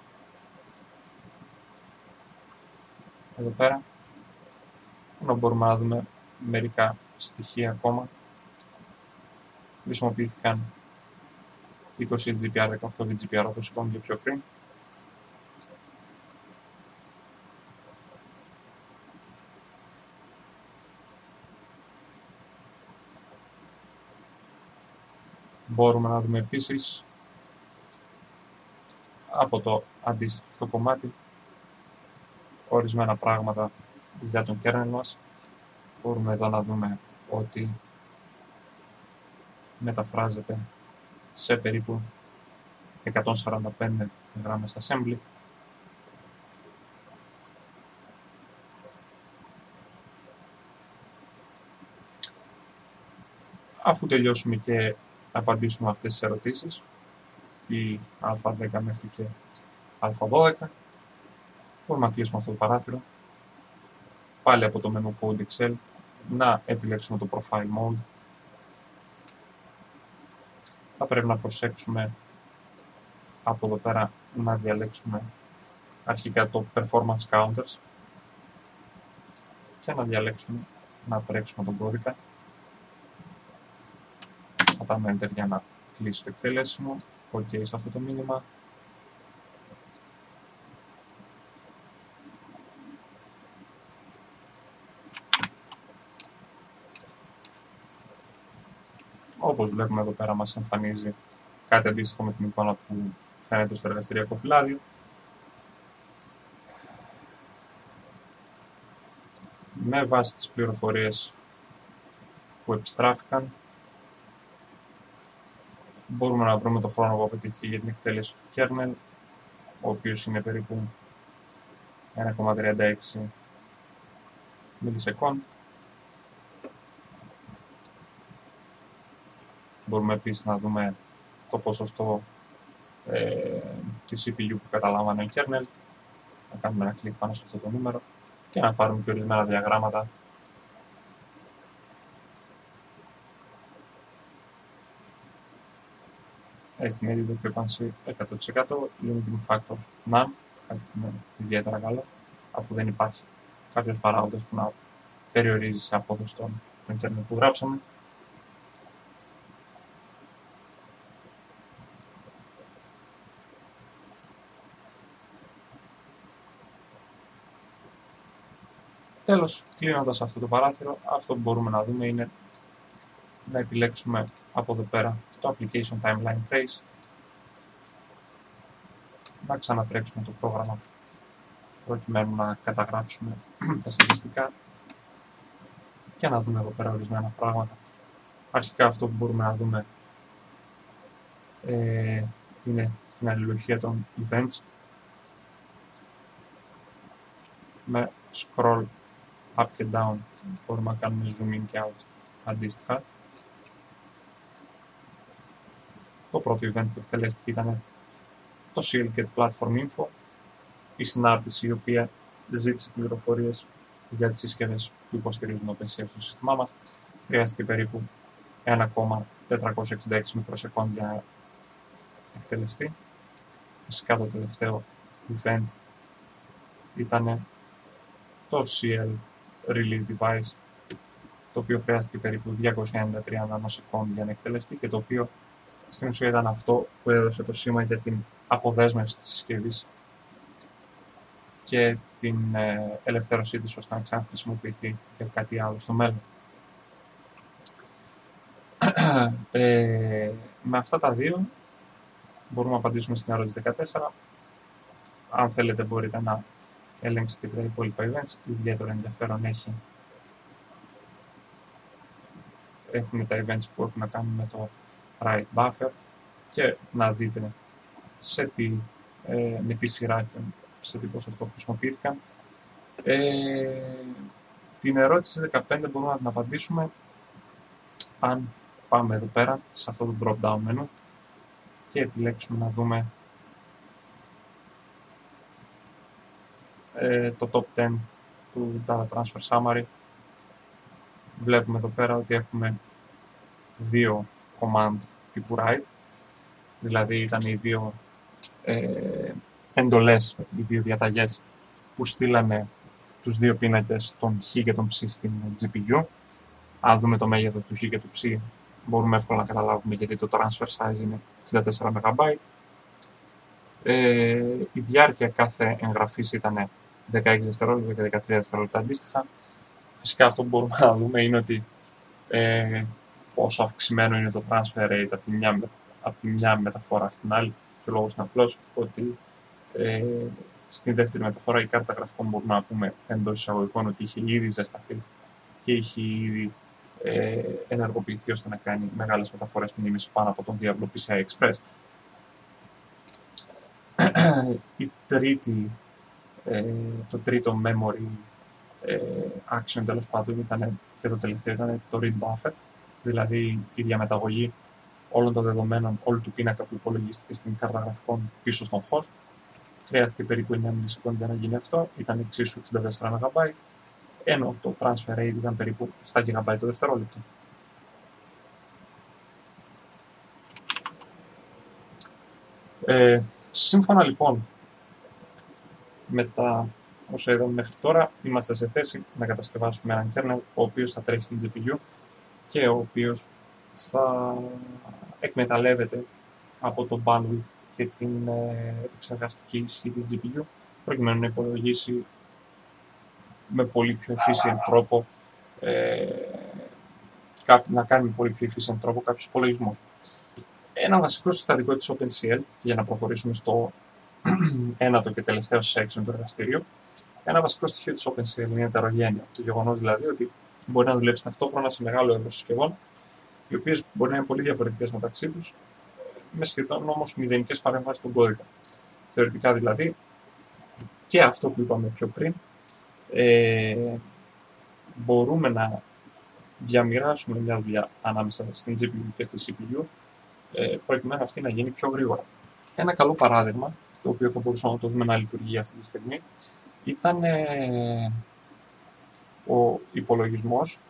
εδώ πέρα. Ενώ μπορούμε να δούμε μερικά στοιχεία ακόμα. Χρησιμοποιήθηκαν 20 GPR, 18 GPR όπως είπαμε και πιο πριν. Μπορούμε να δούμε επίσης από το αντίστοιχο αυτό κομμάτι ορισμένα πράγματα για τον kernel μας. Μπορούμε εδώ να δούμε ότι μεταφράζεται σε περίπου 145 γράμμες assembly. Αφού τελειώσουμε και απαντήσουμε αυτές τις ερωτήσεις, η α10 μέχρι και α12, Μπορούμε να κλείσουμε αυτό το παράθυρο. Πάλι από το menu Code Excel να επιλέξουμε το Profile Mode. Θα πρέπει να προσέξουμε από εδώ πέρα να διαλέξουμε αρχικά το Performance Counters και να διαλέξουμε να τρέξουμε τον κώδικα. Θα τα Enter για να κλείσει το εκτέλεσιμο. OK σε αυτό το μήνυμα. όπως βλέπουμε εδώ πέρα μας εμφανίζει κάτι αντίστοιχο με την εικόνα που φαίνεται στο εργαστηριακό φυλάδιο. Με βάση τις πληροφορίες που επιστράφηκαν, μπορούμε να βρούμε το χρόνο που απαιτήθηκε για την εκτέλεση του kernel ο οποίος είναι περίπου 1,36 millisecond. Μπορούμε επίσης να δούμε το ποσοστό ε, της CPU που καταλάμβανε ο kernel. Να κάνουμε ένα κλικ πάνω σε αυτό το νούμερο και να πάρουμε και ορισμένα διαγράμματα Estimated occupancy 100%, limiting factors none, κάτι που είναι ιδιαίτερα καλό, αφού δεν υπάρχει κάποιος παράγοντας που να περιορίζει σε απόδοση των internet που γράψαμε. Τέλος, κλείνοντας αυτό το παράθυρο, αυτό που μπορούμε να δούμε είναι να επιλέξουμε από εδώ πέρα το Application Timeline Trace να ξανατρέξουμε το πρόγραμμα προκειμένου να καταγράψουμε [CLEARS THROAT] τα στατιστικά και να δούμε εδώ πέρα ορισμένα πράγματα. Αρχικά αυτό που μπορούμε να δούμε ε, είναι την αλληλουχία των events με scroll up και down μπορούμε να κάνουμε zoom in και out αντίστοιχα. Το πρώτο event που εκτελέστηκε ήταν το Silket Platform Info, η συνάρτηση η οποία ζήτησε πληροφορίες για τις συσκευές που υποστηρίζουν OpenCL στο σύστημά μας. Χρειάστηκε περίπου 1,466 μικροσεκόντια για να εκτελεστεί. Φυσικά το τελευταίο event ήταν το CL Release Device, το οποίο χρειάστηκε περίπου 293 νανοσεκόντια για να εκτελεστεί και το οποίο στην ουσία ήταν αυτό που έδωσε το σήμα για την αποδέσμευση της συσκευής και την ε, ελευθέρωσή της ώστε να ξαναχρησιμοποιηθεί για κάτι άλλο στο μέλλον. [CLEARS THROAT] Ε, με αυτά τα δύο μπορούμε να απαντήσουμε στην ερώτηση 14. Αν θέλετε μπορείτε να ελέγξετε και τα υπόλοιπα events. Ιδιαίτερο ενδιαφέρον έχει έχουμε τα events που έχουν να κάνουν με το write buffer και να δείτε σε τι, ε, με τι σειρά και σε τι ποσοστό χρησιμοποιήθηκαν. Ε, την ερώτηση 15 μπορούμε να την απαντήσουμε αν πάμε εδώ πέρα σε αυτό το drop down menu και επιλέξουμε να δούμε ε, το top 10 του Data Transfer Summary. Βλέπουμε εδώ πέρα ότι έχουμε δύο command τύπου write, δηλαδή ήταν οι δύο ε, εντολές, οι δύο διαταγές που στείλανε τους δύο πίνακες, τον Χ και τον Ψ στην GPU. Αν δούμε το μέγεθος του Χ και του Ψ, μπορούμε εύκολα να καταλάβουμε γιατί το transfer size είναι 64 MB. Ε, η διάρκεια κάθε εγγραφής ήταν 16 δευτερόλεπτα και 13 δευτερόλεπτα αντίστοιχα. Φυσικά αυτό που μπορούμε να δούμε είναι ότι ε, πόσο αυξημένο είναι το transfer rate από τη μια, από τη μια μεταφορά στην άλλη. Και ο λόγος είναι απλός ότι ε, στην δεύτερη μεταφορά η κάρτα γραφικών μπορούμε να πούμε εντός εισαγωγικών ότι είχε ήδη ζεσταθεί και είχε ήδη ε, ενεργοποιηθεί ώστε να κάνει μεγάλες μεταφορές μνήμης πάνω από τον διάβλο PCI Express. η τρίτη, ε, το τρίτο memory ε, action τέλος πάντων ήταν, και το τελευταίο ήταν το read buffer, δηλαδή η διαμεταγωγή όλων των δεδομένων όλου του πίνακα που υπολογίστηκε στην κάρτα γραφικών πίσω στον host. Χρειάστηκε περίπου 9 μιλισεκόντ για να γίνει αυτό, ήταν εξίσου 64 MB, ενώ το transfer rate ήταν περίπου 7 GB το δευτερόλεπτο. Ε, σύμφωνα λοιπόν με τα όσα είδαμε μέχρι τώρα, είμαστε σε θέση να κατασκευάσουμε έναν kernel ο οποίος θα τρέχει στην GPU και ο οποίος θα εκμεταλλεύεται από το bandwidth και την ε, εξεργαστική ισχύ της GPU προκειμένου να υπολογίσει με πολύ πιο efficient τρόπο ε, να κάνει με πολύ πιο efficient τρόπο κάποιους υπολογισμούς. Ένα βασικό συστατικό της OpenCL, για να προχωρήσουμε στο [CLEARS THROAT] ένατο και τελευταίο section του εργαστηρίου, ένα βασικό στοιχείο της OpenCL είναι η ετερογένεια. Το γεγονός δηλαδή ότι μπορεί να δουλέψει ταυτόχρονα σε μεγάλο έργο συσκευών οι οποίες μπορεί να είναι πολύ διαφορετικές μεταξύ τους, με σχεδόν όμως μηδενικές παρεμβάσει στον κώδικα. Θεωρητικά δηλαδή, και αυτό που είπαμε πιο πριν, ε, μπορούμε να διαμοιράσουμε μια δουλειά ανάμεσα στην GPU και στη CPU, ε, προκειμένου αυτή να γίνει πιο γρήγορα. Ένα καλό παράδειγμα, το οποίο θα μπορούσαμε να το δούμε να λειτουργεί αυτή τη στιγμή, ήταν ε, ο υπολογισμός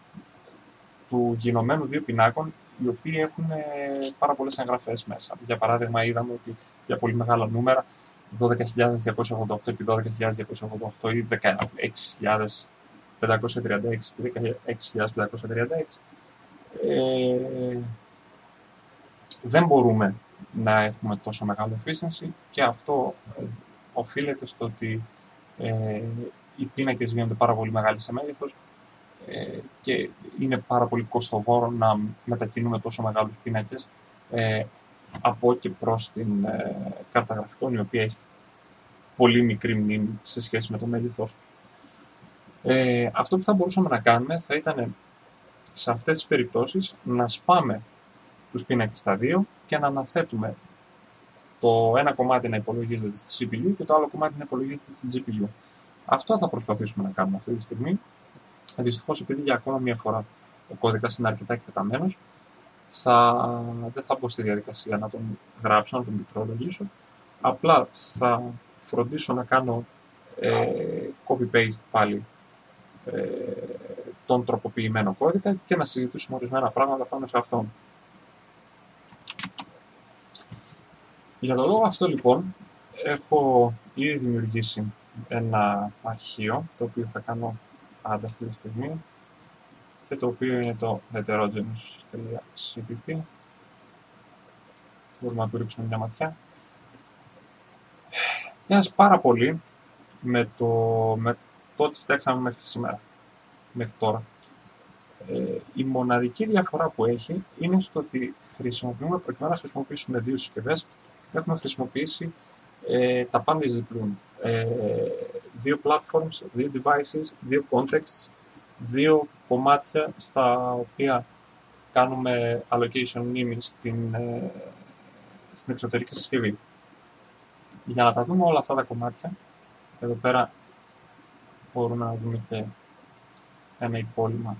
του γινωμένου δύο πινάκων οι οποίοι έχουν ε, πάρα πολλές εγγραφές μέσα. Για παράδειγμα, είδαμε ότι για πολύ μεγάλα νούμερα, 12.288 επί 12.288 ή 16.536 επί 16.536, ε, δεν μπορούμε να έχουμε τόσο μεγάλο efficiency και αυτό ε, οφείλεται στο ότι ε, οι πίνακες γίνονται πάρα πολύ μεγάλοι σε μέγεθος ε, και είναι πάρα πολύ κοστοβόρο να μετακινούμε τόσο μεγάλους πίνακες ε, από και προς την ε, κάρτα γραφικών, η οποία έχει πολύ μικρή μνήμη σε σχέση με το μέγεθός τους. Ε, αυτό που θα μπορούσαμε να κάνουμε θα ήταν σε αυτές τις περιπτώσεις να σπάμε τους πίνακες στα δύο και να αναθέτουμε το ένα κομμάτι να υπολογίζεται στη CPU και το άλλο κομμάτι να υπολογίζεται στην GPU. Αυτό θα προσπαθήσουμε να κάνουμε αυτή τη στιγμή Δυστυχώς, επειδή για ακόμα μία φορά ο κώδικας είναι αρκετά εκτεταμένος, θα, δεν θα μπω στη διαδικασία να τον γράψω, να τον μικρολογήσω. Απλά θα φροντίσω να κάνω ε, copy-paste πάλι ε, τον τροποποιημένο κώδικα και να συζητήσουμε ορισμένα πράγματα πάνω σε αυτόν. Για τον λόγο αυτό λοιπόν έχω ήδη δημιουργήσει ένα αρχείο το οποίο θα κάνω πάντα αυτή τη στιγμή και το οποίο είναι το heterogeneous.cpp μπορούμε να του ρίξουμε μια ματιά. Μοιάζει πάρα πολύ με το, με το ότι φτιάξαμε μέχρι σήμερα, μέχρι τώρα. Ε, η μοναδική διαφορά που έχει είναι στο ότι χρησιμοποιούμε, προκειμένου να χρησιμοποιήσουμε δύο συσκευές, έχουμε χρησιμοποιήσει ε, τα πάντα διπλούν. ε, δύο platforms, δύο devices, δύο contexts, δύο κομμάτια στα οποία κάνουμε allocation mneming στην, ε, στην εξωτερική συσκευή. Για να τα δούμε όλα αυτά τα κομμάτια, εδώ πέρα μπορούμε να δούμε και ένα υπόλοιμα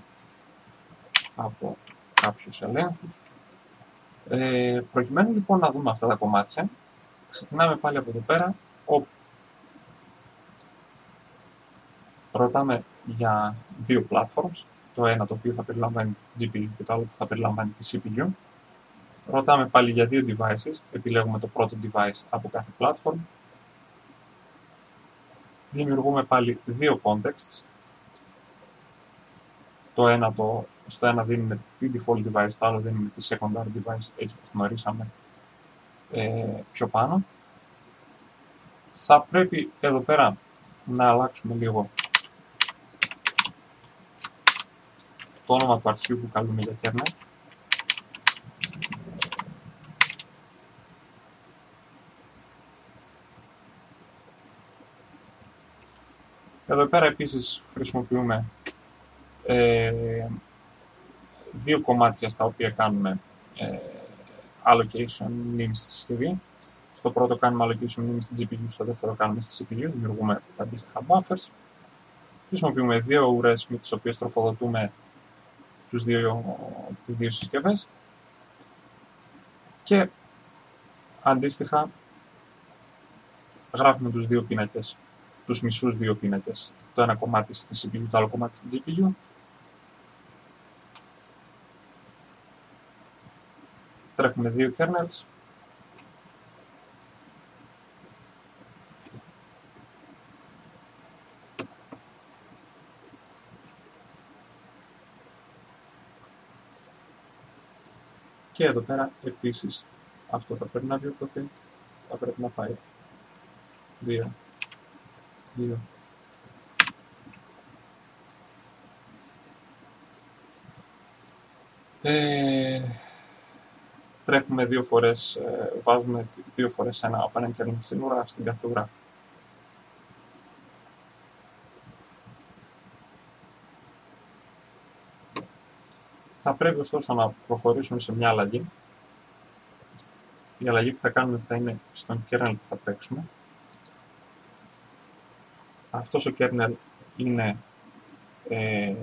από κάποιους ελέγχους. Ε, προκειμένου λοιπόν να δούμε αυτά τα κομμάτια, ξεκινάμε πάλι από εδώ πέρα, όπου ρωτάμε για δύο platforms, το ένα το οποίο θα περιλαμβάνει GPU και το άλλο που θα περιλαμβάνει τη CPU. Ρωτάμε πάλι για δύο devices, επιλέγουμε το πρώτο device από κάθε platform. Δημιουργούμε πάλι δύο contexts. Το ένα το, στο ένα δίνουμε τη default device, το άλλο δίνουμε τη secondary device, έτσι όπως γνωρίσαμε ε, πιο πάνω. Θα πρέπει εδώ πέρα να αλλάξουμε λίγο το όνομα του αρχείου που καλούμε για kernel. Εδώ πέρα επίσης χρησιμοποιούμε ε, δύο κομμάτια στα οποία κάνουμε ε, allocation names στη συσκευή. Στο πρώτο κάνουμε allocation names στην GPU, στο δεύτερο κάνουμε στη CPU, δημιουργούμε τα αντίστοιχα buffers. Χρησιμοποιούμε δύο ουρές με τις οποίες τροφοδοτούμε τους δύο, τις δύο συσκευές. Και αντίστοιχα γράφουμε τους δύο πίνακες, τους μισούς δύο πίνακες, το ένα κομμάτι στη CPU, το άλλο κομμάτι στη GPU τρέχουμε δύο kernels Και εδώ πέρα επίσης αυτό θα πρέπει να διορθωθεί. Θα πρέπει να πάει. 2, 2, Ε, τρέχουμε δύο φορές, ε, βάζουμε δύο φορές ένα απέναντι στην ουρά στην κάθε Θα πρέπει ωστόσο να προχωρήσουμε σε μια αλλαγή. Η αλλαγή που θα κάνουμε θα είναι στον kernel που θα τρέξουμε. αυτός ο kernel είναι ε,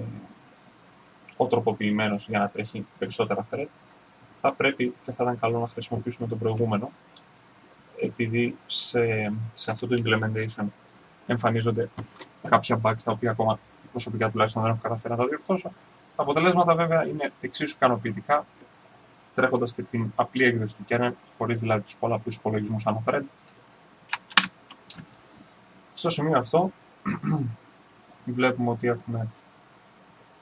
ο τροποποιημένος για να τρέχει περισσότερα thread, θα πρέπει και θα ήταν καλό να χρησιμοποιήσουμε τον προηγούμενο, επειδή σε, σε αυτό το implementation εμφανίζονται κάποια bugs τα οποία ακόμα προσωπικά τουλάχιστον δεν έχω καταφέρει να τα διορθώσω. Τα αποτελέσματα βέβαια είναι εξίσου ικανοποιητικά, τρέχοντας και την απλή έκδοση του kernel, χωρίς δηλαδή τους πολλαπλού υπολογισμούς ανά thread. Στο σημείο αυτό [CLEARS THROAT] βλέπουμε ότι έχουμε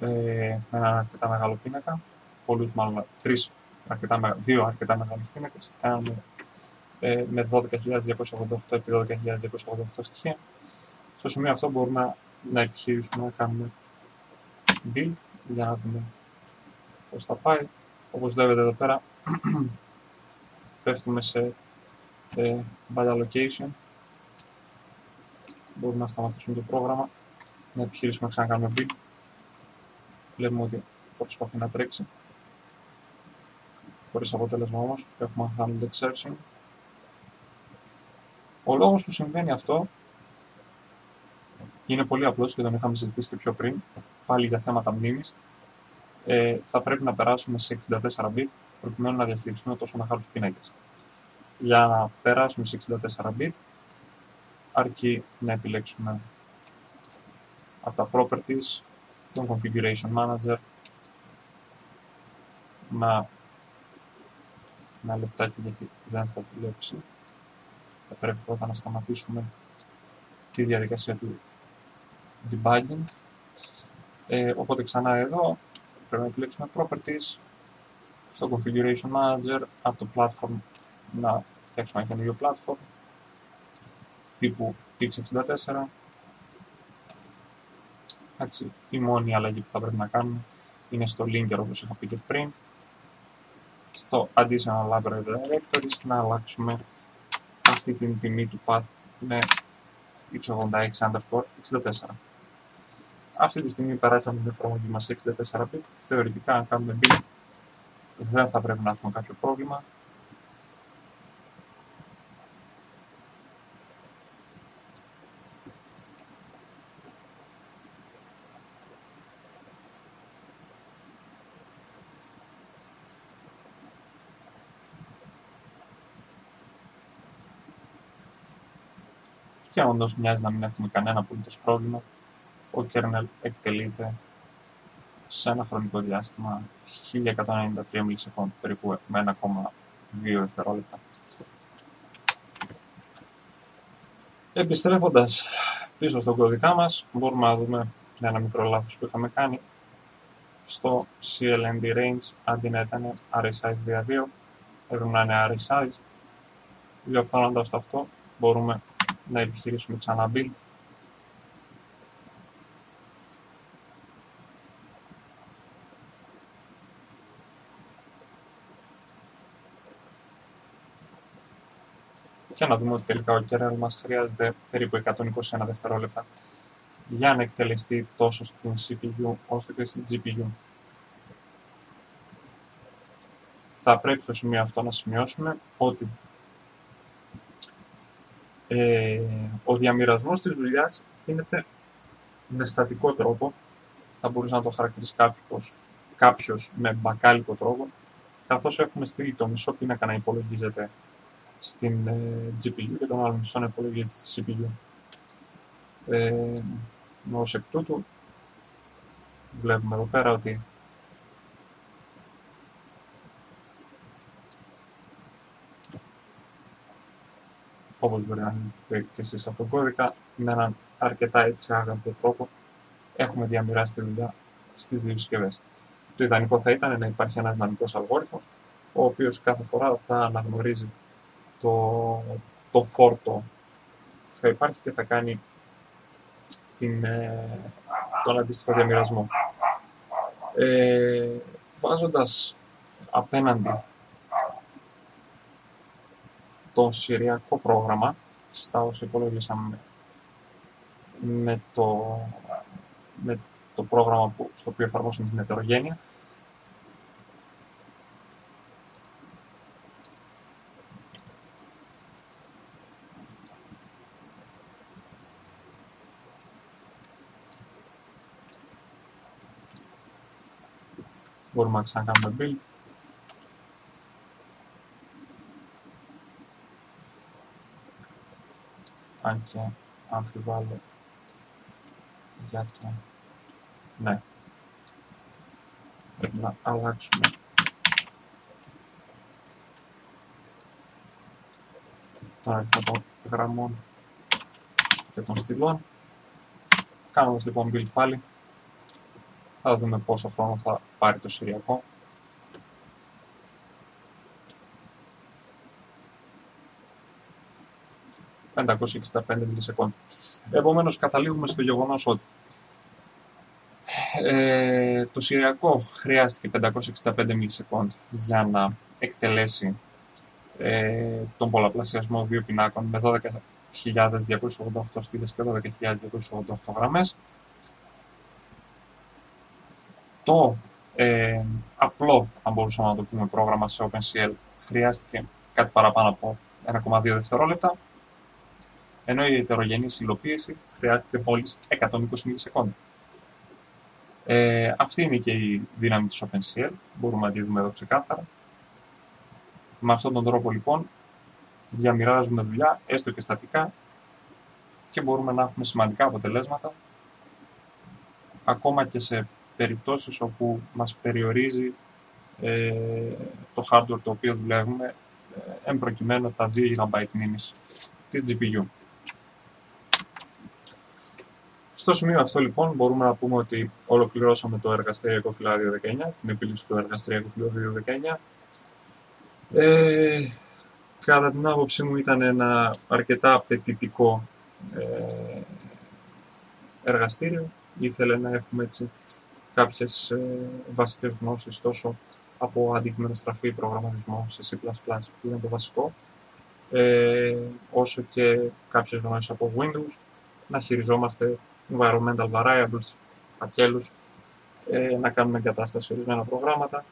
ε, ένα αρκετά μεγάλο πίνακα, πολλούς μάλλον τρεις αρκετά, δύο αρκετά μεγάλους πίνακες, ένα με, ε, με 12.288 επί 12.288 στοιχεία. Στο σημείο αυτό μπορούμε να επιχειρήσουμε να κάνουμε build για να δούμε πώς θα πάει. Όπως βλέπετε εδώ πέρα [CLEARS THROAT] πέφτουμε σε ε, bad allocation. Μπορούμε να σταματήσουμε το πρόγραμμα, να επιχειρήσουμε να ξανακάνουμε build. Βλέπουμε ότι προσπαθεί να τρέξει. Χωρίς αποτέλεσμα όμως, έχουμε handled exception. Ο λόγος που συμβαίνει αυτό είναι πολύ απλός και τον είχαμε συζητήσει και πιο πριν, πάλι για θέματα μνήμης. Ε, θα πρέπει να περάσουμε σε 64 bit προκειμένου να διαχειριστούμε τόσο μεγάλους πίνακες. Για να περάσουμε σε 64 bit αρκεί να επιλέξουμε από τα properties τον configuration manager να ένα λεπτάκι γιατί δεν θα δουλέψει θα πρέπει πρώτα να σταματήσουμε τη διαδικασία του debugging ε, οπότε ξανά εδώ πρέπει να επιλέξουμε properties στο configuration manager από το platform να φτιάξουμε ένα καινούριο platform τύπου x64 Εντάξει, η μόνη αλλαγή που θα πρέπει να κάνουμε είναι στο linker όπως είχα πει και πριν. Στο additional library directories να αλλάξουμε αυτή την τιμή του path με x86 underscore 64. Αυτή τη στιγμή περάσαμε την εφαρμογή μας 64 bit. Θεωρητικά αν κάνουμε build δεν θα πρέπει να έχουμε κάποιο πρόβλημα. και όντως μοιάζει να μην έχουμε κανένα απολύτως πρόβλημα, ο kernel εκτελείται σε ένα χρονικό διάστημα 1193 μιλισεκόντ, περίπου με 1,2 δευτερόλεπτα. Επιστρέφοντας πίσω στον κωδικά μας, μπορούμε να δούμε ένα μικρό λάθος που είχαμε κάνει. Στο CLND range, αντί να ήταν resize δια 2, έπρεπε να είναι resize. Διορθώνοντας το αυτό, μπορούμε να επιχειρήσουμε ξανά build. Και να δούμε ότι τελικά ο kernel μας χρειάζεται περίπου 121 δευτερόλεπτα για να εκτελεστεί τόσο στην CPU όσο και στην GPU. Θα πρέπει στο σημείο αυτό να σημειώσουμε ότι ε, ο διαμοιρασμός της δουλειάς γίνεται με στατικό τρόπο. Θα μπορούσε να το χαρακτηρίσει κάποιος, κάποιος με μπακάλικο τρόπο, καθώς έχουμε στείλει το μισό πίνακα να υπολογίζεται στην ε, GPU και τον άλλο μισό να υπολογίζεται στη CPU. Ε, ως εκ τούτου, βλέπουμε εδώ πέρα ότι όπως μπορεί να δείτε και εσείς από τον κώδικα, με έναν αρκετά έτσι άγαμπτο τρόπο έχουμε διαμοιράσει τη δουλειά στις δύο συσκευές. Το ιδανικό θα ήταν να υπάρχει ένας δυναμικός αλγόριθμος, ο οποίος κάθε φορά θα αναγνωρίζει το, το φόρτο που θα υπάρχει και θα κάνει την, ε, τον αντίστοιχο διαμοιρασμό. Ε, βάζοντας απέναντι το συριακό πρόγραμμα στα όσα υπολογίσαμε με το, με το πρόγραμμα που, στο οποίο εφαρμόσαμε την ετερογένεια. Μπορούμε να ξανακάνουμε build. Αν και αμφιβάλλω για το... Ναι. Πρέπει να αλλάξουμε τον αριθμό των γραμμών και των στυλών. Κάνοντας λοιπόν build πάλι, θα δούμε πόσο χρόνο θα πάρει το Συριακό. ...565 μιλισεκόντ. Επομένως, καταλήγουμε στο γεγονός ότι ε, το Συριακό χρειάστηκε 565 μιλισεκόντ για να εκτελέσει ε, τον πολλαπλασιασμό δύο πινάκων με 12.288 στήλες και 12.288 γραμμές. Το ε, απλό, αν μπορούσαμε να το πούμε, πρόγραμμα σε OpenCL χρειάστηκε κάτι παραπάνω από 1,2 δευτερόλεπτα, ενώ η ετερογενής υλοποίηση χρειάστηκε μόλις 120 μιλισεκόντα. Ε, αυτή είναι και η δύναμη της OpenCL, μπορούμε να τη δούμε εδώ ξεκάθαρα. Με αυτόν τον τρόπο λοιπόν διαμοιράζουμε δουλειά, έστω και στατικά, και μπορούμε να έχουμε σημαντικά αποτελέσματα, ακόμα και σε περιπτώσεις όπου μας περιορίζει ε, το hardware το οποίο δουλεύουμε, ε, προκειμένου τα 2 GB μνήμης της GPU. Στο σημείο αυτό λοιπόν μπορούμε να πούμε ότι ολοκληρώσαμε το εργαστηριακό φυλάδιο 19, την επίλυση του εργαστηριακού φυλαδίου 19. Ε, κατά την άποψή μου ήταν ένα αρκετά απαιτητικό ε, εργαστήριο. Ήθελε να έχουμε έτσι κάποιες ε, βασικές γνώσεις τόσο από αντικείμενο στραφή προγραμματισμό σε C++ που είναι το βασικό, ε, όσο και κάποιες γνώσεις από Windows, να χειριζόμαστε environmental variables, φακέλους, ε, να κάνουμε εγκατάσταση ορισμένα προγράμματα,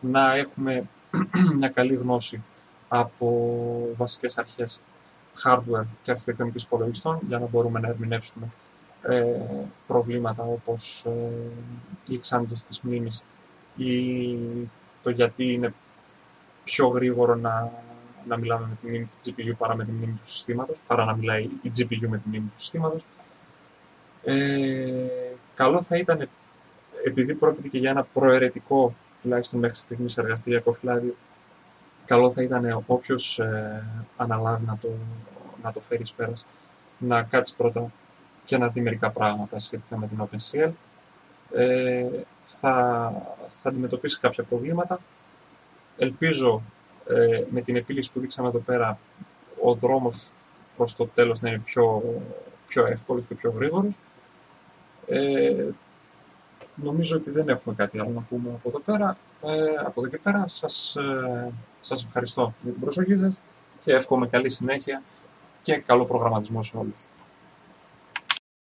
να έχουμε [CLEARS THROAT] μια καλή γνώση από βασικές αρχές hardware και αρχιτεκτονικής υπολογιστών για να μπορούμε να ερμηνεύσουμε ε, προβλήματα όπως ε, οι εξάντλες της μνήμης ή το γιατί είναι πιο γρήγορο να, να μιλάμε με τη μνήμη της GPU παρά με τη μνήμη του συστήματος, παρά να μιλάει η GPU με τη μνήμη του συστήματος. Ε, καλό θα ήταν, επειδή πρόκειται και για ένα προαιρετικό, τουλάχιστον μέχρι στιγμής εργαστηριακό φυλάδιο, καλό θα ήταν όποιος ε, αναλάβει να το, να το φέρει πέρας, να κάτσει πρώτα και να δει μερικά πράγματα σχετικά με την OpenCL. Ε, θα, θα αντιμετωπίσει κάποια προβλήματα. Ελπίζω ε, με την επίλυση που δείξαμε εδώ πέρα ο δρόμος προς το τέλος να είναι πιο, πιο εύκολος και πιο γρήγορος. Ε, νομίζω ότι δεν έχουμε κάτι άλλο να πούμε από εδώ πέρα. Ε, από εδώ και πέρα σας, ε, σας ευχαριστώ για την προσοχή σας και εύχομαι καλή συνέχεια και καλό προγραμματισμό σε όλους.